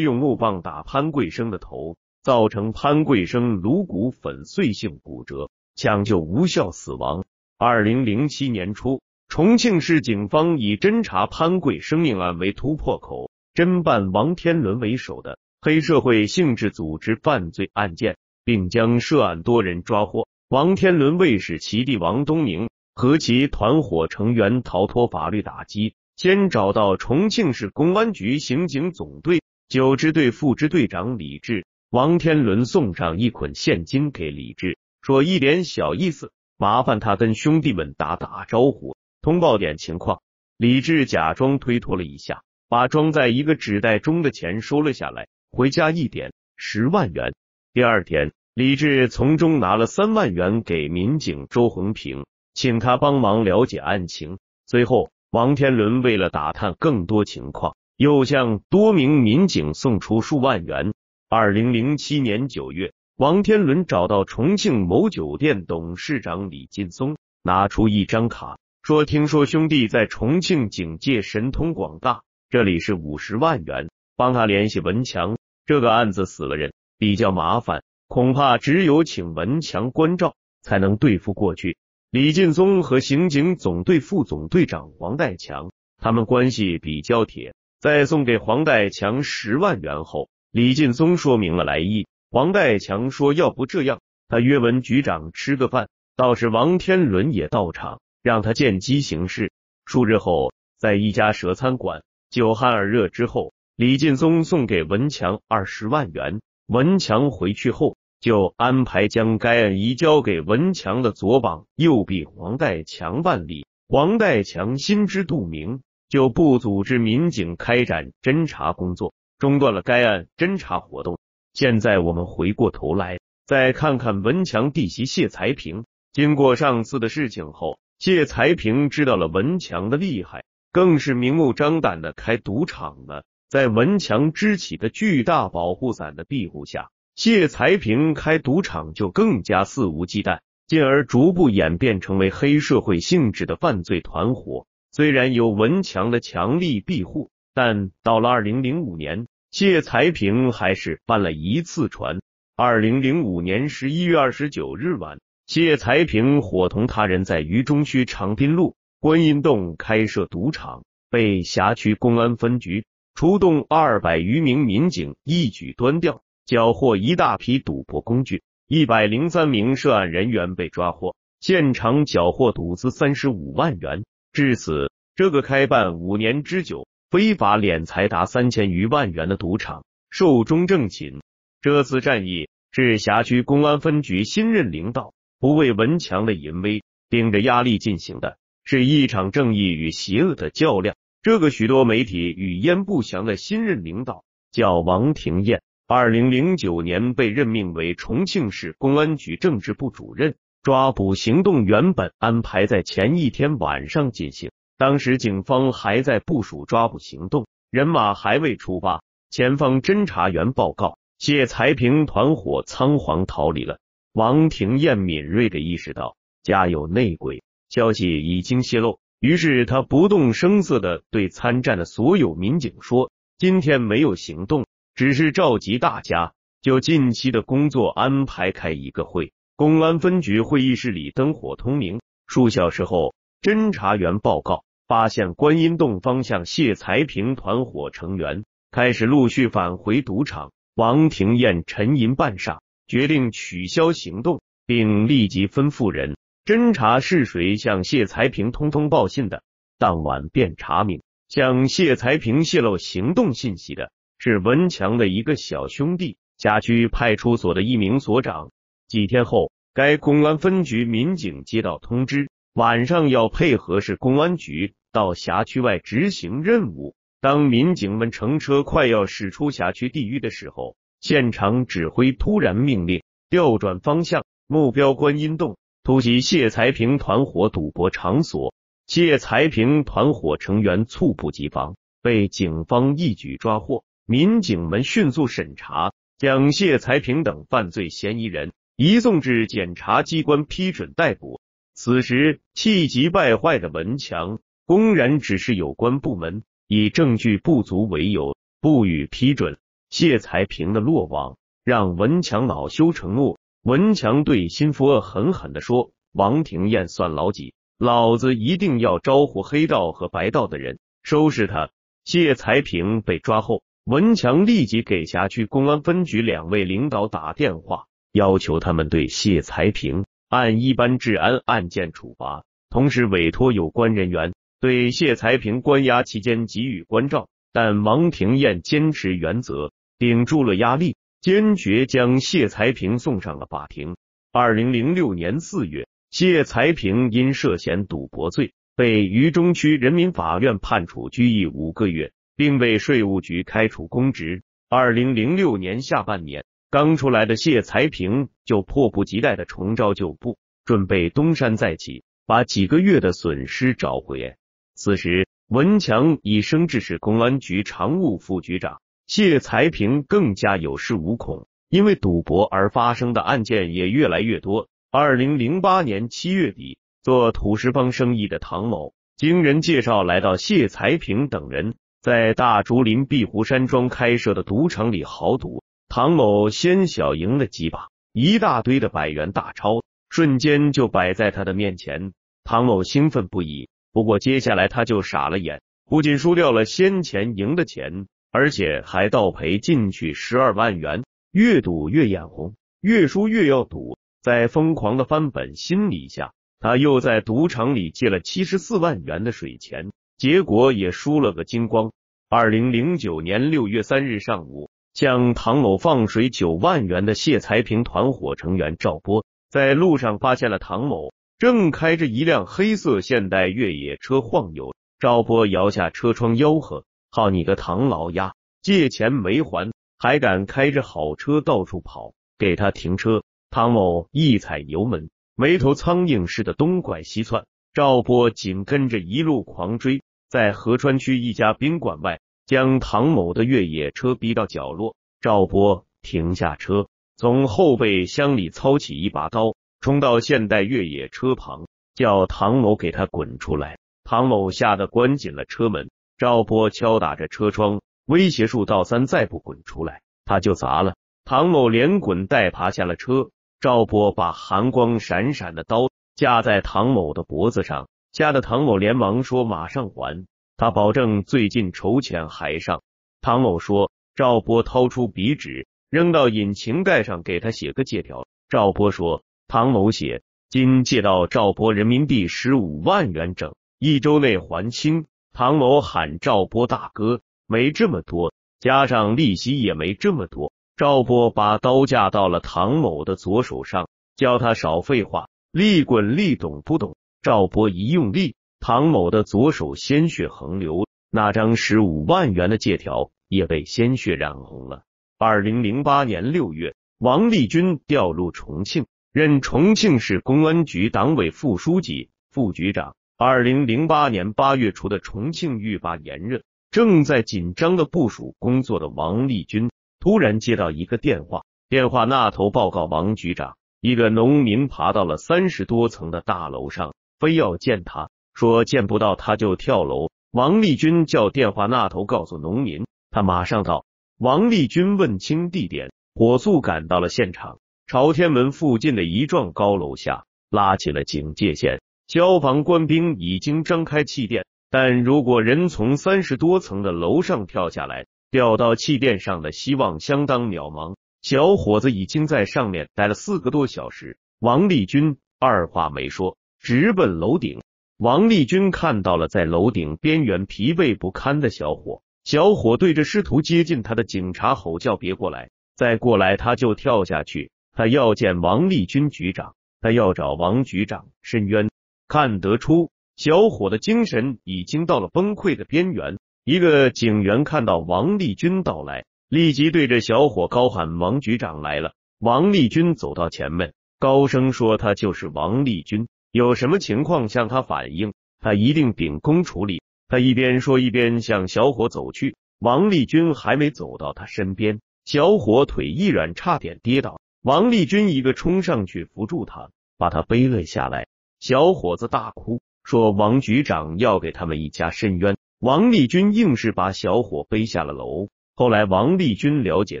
Speaker 2: 用木棒打潘贵生的头，造成潘贵生颅骨粉碎性骨折，抢救无效死亡。二零零七年初，重庆市警方以侦查潘贵生命案为突破口，侦办王天伦为首的黑社会性质组织犯罪案件，并将涉案多人抓获。王天伦为使其弟王东明和其团伙成员逃脱法律打击，先找到重庆市公安局刑警总队九支队副支队长李志。王天伦送上一捆现金给李志，说一点小意思，麻烦他跟兄弟们打打招呼，通报点情况。李志假装推脱了一下，把装在一个纸袋中的钱收了下来，回家一点十万元。第二天。李志从中拿了三万元给民警周红平，请他帮忙了解案情。随后，王天伦为了打探更多情况，又向多名民警送出数万元。二零零七年九月，王天伦找到重庆某酒店董事长李劲松，拿出一张卡，说：“听说兄弟在重庆警界神通广大，这里是五十万元，帮他联系文强。这个案子死了人，比较麻烦。”恐怕只有请文强关照，才能对付过去。李劲松和刑警总队副总队长黄代强，他们关系比较铁。在送给黄代强十万元后，李劲松说明了来意。黄代强说：“要不这样，他约文局长吃个饭，倒是王天伦也到场，让他见机行事。”数日后，在一家蛇餐馆，酒酣耳热之后，李劲松送给文强二十万元。文强回去后，就安排将该案移交给文强的左膀右臂黄代强办理。黄代强心知肚明，就不组织民警开展侦查工作，中断了该案侦查活动。现在我们回过头来，再看看文强弟媳谢才平。经过上次的事情后，谢才平知道了文强的厉害，更是明目张胆的开赌场了。在文强支起的巨大保护伞的庇护下，谢才平开赌场就更加肆无忌惮，进而逐步演变成为黑社会性质的犯罪团伙。虽然有文强的强力庇护，但到了二零零五年，谢才平还是翻了一次船。二零零五年十一月二十九日晚，谢才平伙同他人在渝中区长滨路观音洞开设赌场，被辖区公安分局。出动二百余名民警，一举端掉，缴获一大批赌博工具，一百零三名涉案人员被抓获，现场缴获赌资三十五万元。至此，这个开办五年之久、非法敛财达三千余万元的赌场寿终正寝。这次战役是辖区公安分局新任领导不畏文强的淫威，顶着压力进行的，是一场正义与邪恶的较量。这个许多媒体语焉不详的新任领导叫王廷艳，二零零九年被任命为重庆市公安局政治部主任。抓捕行动原本安排在前一天晚上进行，当时警方还在部署抓捕行动，人马还未出发。前方侦查员报告，谢才平团伙仓皇逃离了。王廷艳敏锐的意识到家有内鬼，消息已经泄露，于是他不动声色的对参战的所有民警说：“今天没有行动，只是召集大家就近期的工作安排开一个会。”公安分局会议室里灯火通明。数小时后，侦查员报告发现观音洞方向谢才平团伙成员。开始陆续返回赌场，王廷艳沉吟半晌，决定取消行动，并立即吩咐人侦查是谁向谢才平通通报信的。当晚便查明，向谢才平泄露行动信息的是文强的一个小兄弟，辖区派出所的一名所长。几天后，该公安分局民警接到通知，晚上要配合市公安局到辖区外执行任务。当民警们乘车快要驶出辖区地域的时候，现场指挥突然命令调转方向，目标观音洞，突袭谢才平团伙赌博场所。谢才平团伙成员猝不及防，被警方一举抓获。民警们迅速审查，将谢才平等犯罪嫌疑人移送至检察机关批准逮捕。此时，气急败坏的文强公然指示有关部门。以证据不足为由，不予批准谢才平的落网，让文强恼羞成怒。文强对心腹恶狠狠的说：“王廷艳算老几？老子一定要招呼黑道和白道的人收拾他。”谢才平被抓后，文强立即给辖区公安分局两位领导打电话，要求他们对谢才平按一般治安案件处罚，同时委托有关人员。对谢才平关押期间给予关照，但王廷艳坚持原则，顶住了压力，坚决将谢才平送上了法庭。二零零六年四月，谢才平因涉嫌赌博罪，被渝中区人民法院判处拘役五个月，并被税务局开除公职。二零零六年下半年，刚出来的谢才平就迫不及待的重招旧部，准备东山再起，把几个月的损失找回。此时，文强已升至市公安局常务副局长，谢才平更加有恃无恐，因为赌博而发生的案件也越来越多。二零零八年七月底，做土石方生意的唐某经人介绍来到谢才平等人在大竹林碧湖山庄开设的赌场里豪赌，唐某先小赢了几把，一大堆的百元大钞瞬间就摆在他的面前，唐某兴奋不已。不过接下来他就傻了眼，不仅输掉了先前赢的钱，而且还倒赔进去十二万元，越赌越眼红，越输越要赌。在疯狂的翻本心理下，他又在赌场里借了七十四万元的水钱，结果也输了个精光。二零零九年六月三日上午，向唐某放水九万元的谢才平团伙成员赵波，在路上发现了唐某。正开着一辆黑色现代越野车晃悠，赵波摇下车窗吆喝：“好你个唐老鸭，借钱没还，还敢开着好车到处跑，给他停车！”唐某一踩油门，没头苍蝇似的东拐西窜，赵波紧跟着一路狂追，在合川区一家宾馆外，将唐某的越野车逼到角落，赵波停下车，从后备箱里操起一把刀。冲到现代越野车旁，叫唐某给他滚出来。唐某吓得关紧了车门。赵波敲打着车窗，威胁数到三，再不滚出来，他就砸了。唐某连滚带爬下了车。赵波把寒光闪闪的刀架在唐某的脖子上，吓得唐某连忙说：“马上还，他保证最近筹钱还上。”唐某说：“赵波掏出笔纸扔到引擎盖上，给他写个借条。”赵波说。唐某写：今借到赵波人民币十五万元整，一周内还清。唐某喊赵波大哥，没这么多，加上利息也没这么多。赵波把刀架到了唐某的左手上，叫他少废话，利滚利，懂不懂？赵波一用力，唐某的左手鲜血横流，那张十五万元的借条也被鲜血染红了。二零零八年六月，王立军调入重庆。任重庆市公安局党委副书记、副局长。二零零八年八月初的重庆愈发炎热，正在紧张的部署工作的王立军突然接到一个电话，电话那头报告王局长，一个农民爬到了三十多层的大楼上，非要见他，说见不到他就跳楼。王立军叫电话那头告诉农民，他马上到。王立军问清地点，火速赶到了现场。朝天门附近的一幢高楼下，拉起了警戒线。消防官兵已经张开气垫，但如果人从三十多层的楼上跳下来，掉到气垫上的希望相当渺茫。小伙子已经在上面待了四个多小时。王立军二话没说，直奔楼顶。王立军看到了在楼顶边缘疲惫不堪的小伙。小伙对着试图接近他的警察吼叫：“别过来，再过来他就跳下去！”他要见王立军局长，他要找王局长申冤。看得出，小伙的精神已经到了崩溃的边缘。一个警员看到王立军到来，立即对着小伙高喊：“王局长来了！”王立军走到前面，高声说：“他就是王立军，有什么情况向他反映，他一定秉公处理。”他一边说，一边向小伙走去。王立军还没走到他身边，小伙腿一软，差点跌倒。王立军一个冲上去扶住他，把他背了下来。小伙子大哭，说：“王局长要给他们一家伸冤。”王立军硬是把小伙背下了楼。后来，王立军了解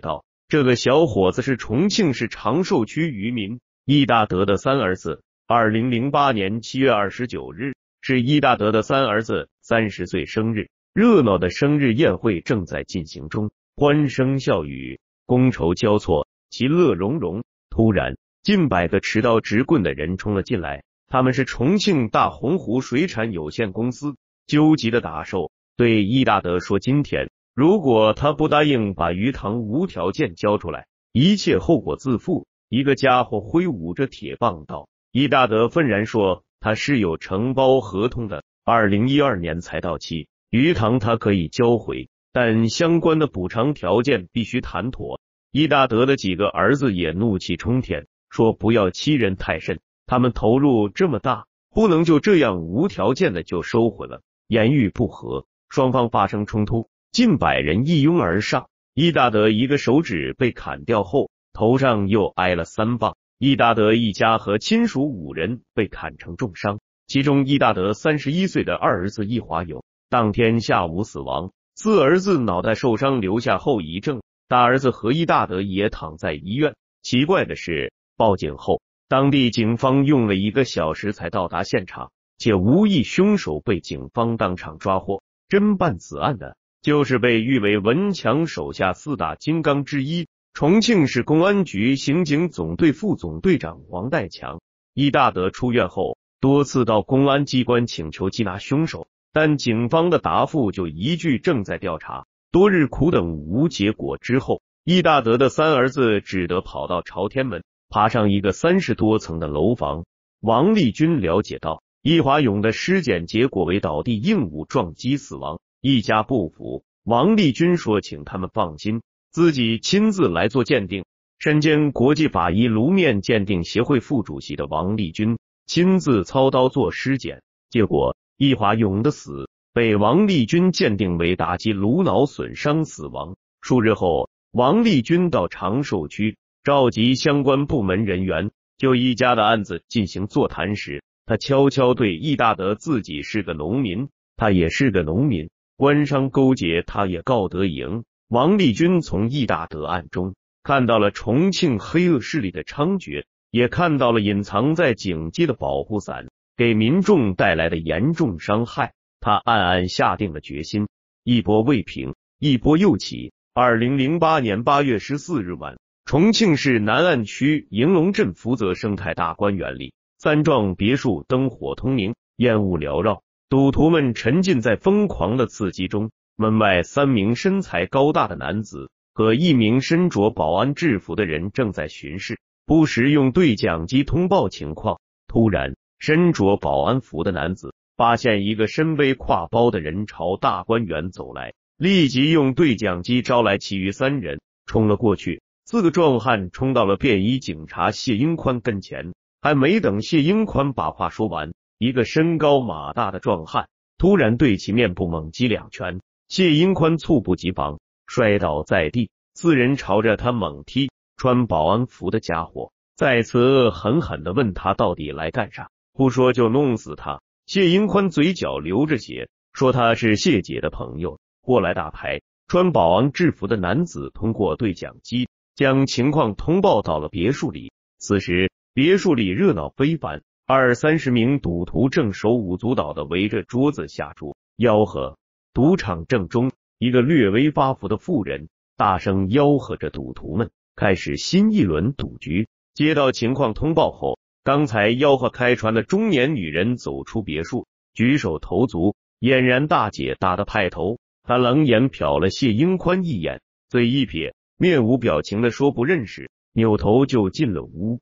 Speaker 2: 到，这个小伙子是重庆市长寿区渔民易大德的三儿子。二零零八年七月二十九日。是易大德的三儿子三十岁生日，热闹的生日宴会正在进行中，欢声笑语，觥筹交错，其乐融融。突然，近百个持刀执棍的人冲了进来，他们是重庆大鸿湖水产有限公司纠集的打手，对易大德说：“今天如果他不答应把鱼塘无条件交出来，一切后果自负。”一个家伙挥舞着铁棒道：“易大德愤然说。”他是有承包合同的，二零一二年才到期，鱼塘他可以交回，但相关的补偿条件必须谈妥。易大德的几个儿子也怒气冲天，说不要欺人太甚，他们投入这么大，不能就这样无条件的就收回了。言语不和，双方发生冲突，近百人一拥而上，易大德一个手指被砍掉后，头上又挨了三棒。易大德一家和亲属五人被砍成重伤，其中易大德三十一岁的二儿子易华友当天下午死亡，四儿子脑袋受伤留下后遗症，大儿子和易大德也躺在医院。奇怪的是，报警后，当地警方用了一个小时才到达现场，且无一凶手被警方当场抓获。侦办此案的，就是被誉为文强手下四大金刚之一。重庆市公安局刑警总队副总队长王代强，易大德出院后多次到公安机关请求缉拿凶手，但警方的答复就一句正在调查。多日苦等无结果之后，易大德的三儿子只得跑到朝天门，爬上一个三十多层的楼房。王立军了解到，易华勇的尸检结果为倒地硬物撞击死亡，一家不服。王立军说：“请他们放心。”自己亲自来做鉴定。身兼国际法医颅面鉴定协会副主席的王立军亲自操刀做尸检，结果易华勇的死被王立军鉴定为打击颅脑损伤死亡。数日后，王立军到长寿区召集相关部门人员，就一家的案子进行座谈时，他悄悄对易大德自己是个农民，他也是个农民，官商勾结他也告得赢。王立军从易大德案中看到了重庆黑恶势力的猖獗，也看到了隐藏在警机的保护伞给民众带来的严重伤害。他暗暗下定了决心。一波未平，一波又起。二零零八年八月十四日晚，重庆市南岸区迎龙镇福泽生态大观园里，三幢别墅灯火通明，烟雾缭绕，赌徒们沉浸在疯狂的刺激中。门外，三名身材高大的男子和一名身着保安制服的人正在巡视，不时用对讲机通报情况。突然，身着保安服的男子发现一个身背挎包的人朝大观园走来，立即用对讲机招来其余三人，冲了过去。四个壮汉冲到了便衣警察谢英宽跟前，还没等谢英宽把话说完，一个身高马大的壮汉突然对其面部猛击两拳，谢英宽猝不及防摔倒在地，四人朝着他猛踢。穿保安服的家伙再次狠狠的问他到底来干啥？不说就弄死他。谢英宽嘴角流着血，说他是谢姐的朋友，过来打牌。穿保安制服的男子通过对讲机将情况通报到了别墅里。此时别墅里热闹非凡，二三十名赌徒正手舞足蹈的围着桌子下注吆喝。赌场正中，一个略微发福的妇人大声吆喝着赌徒们。开始新一轮赌局。接到情况通报后，刚才吆喝开船的中年女人走出别墅，举手投足俨然大姐大的派头。她冷眼瞟了谢英宽一眼，嘴一撇，面无表情的说不认识，扭头就进了屋。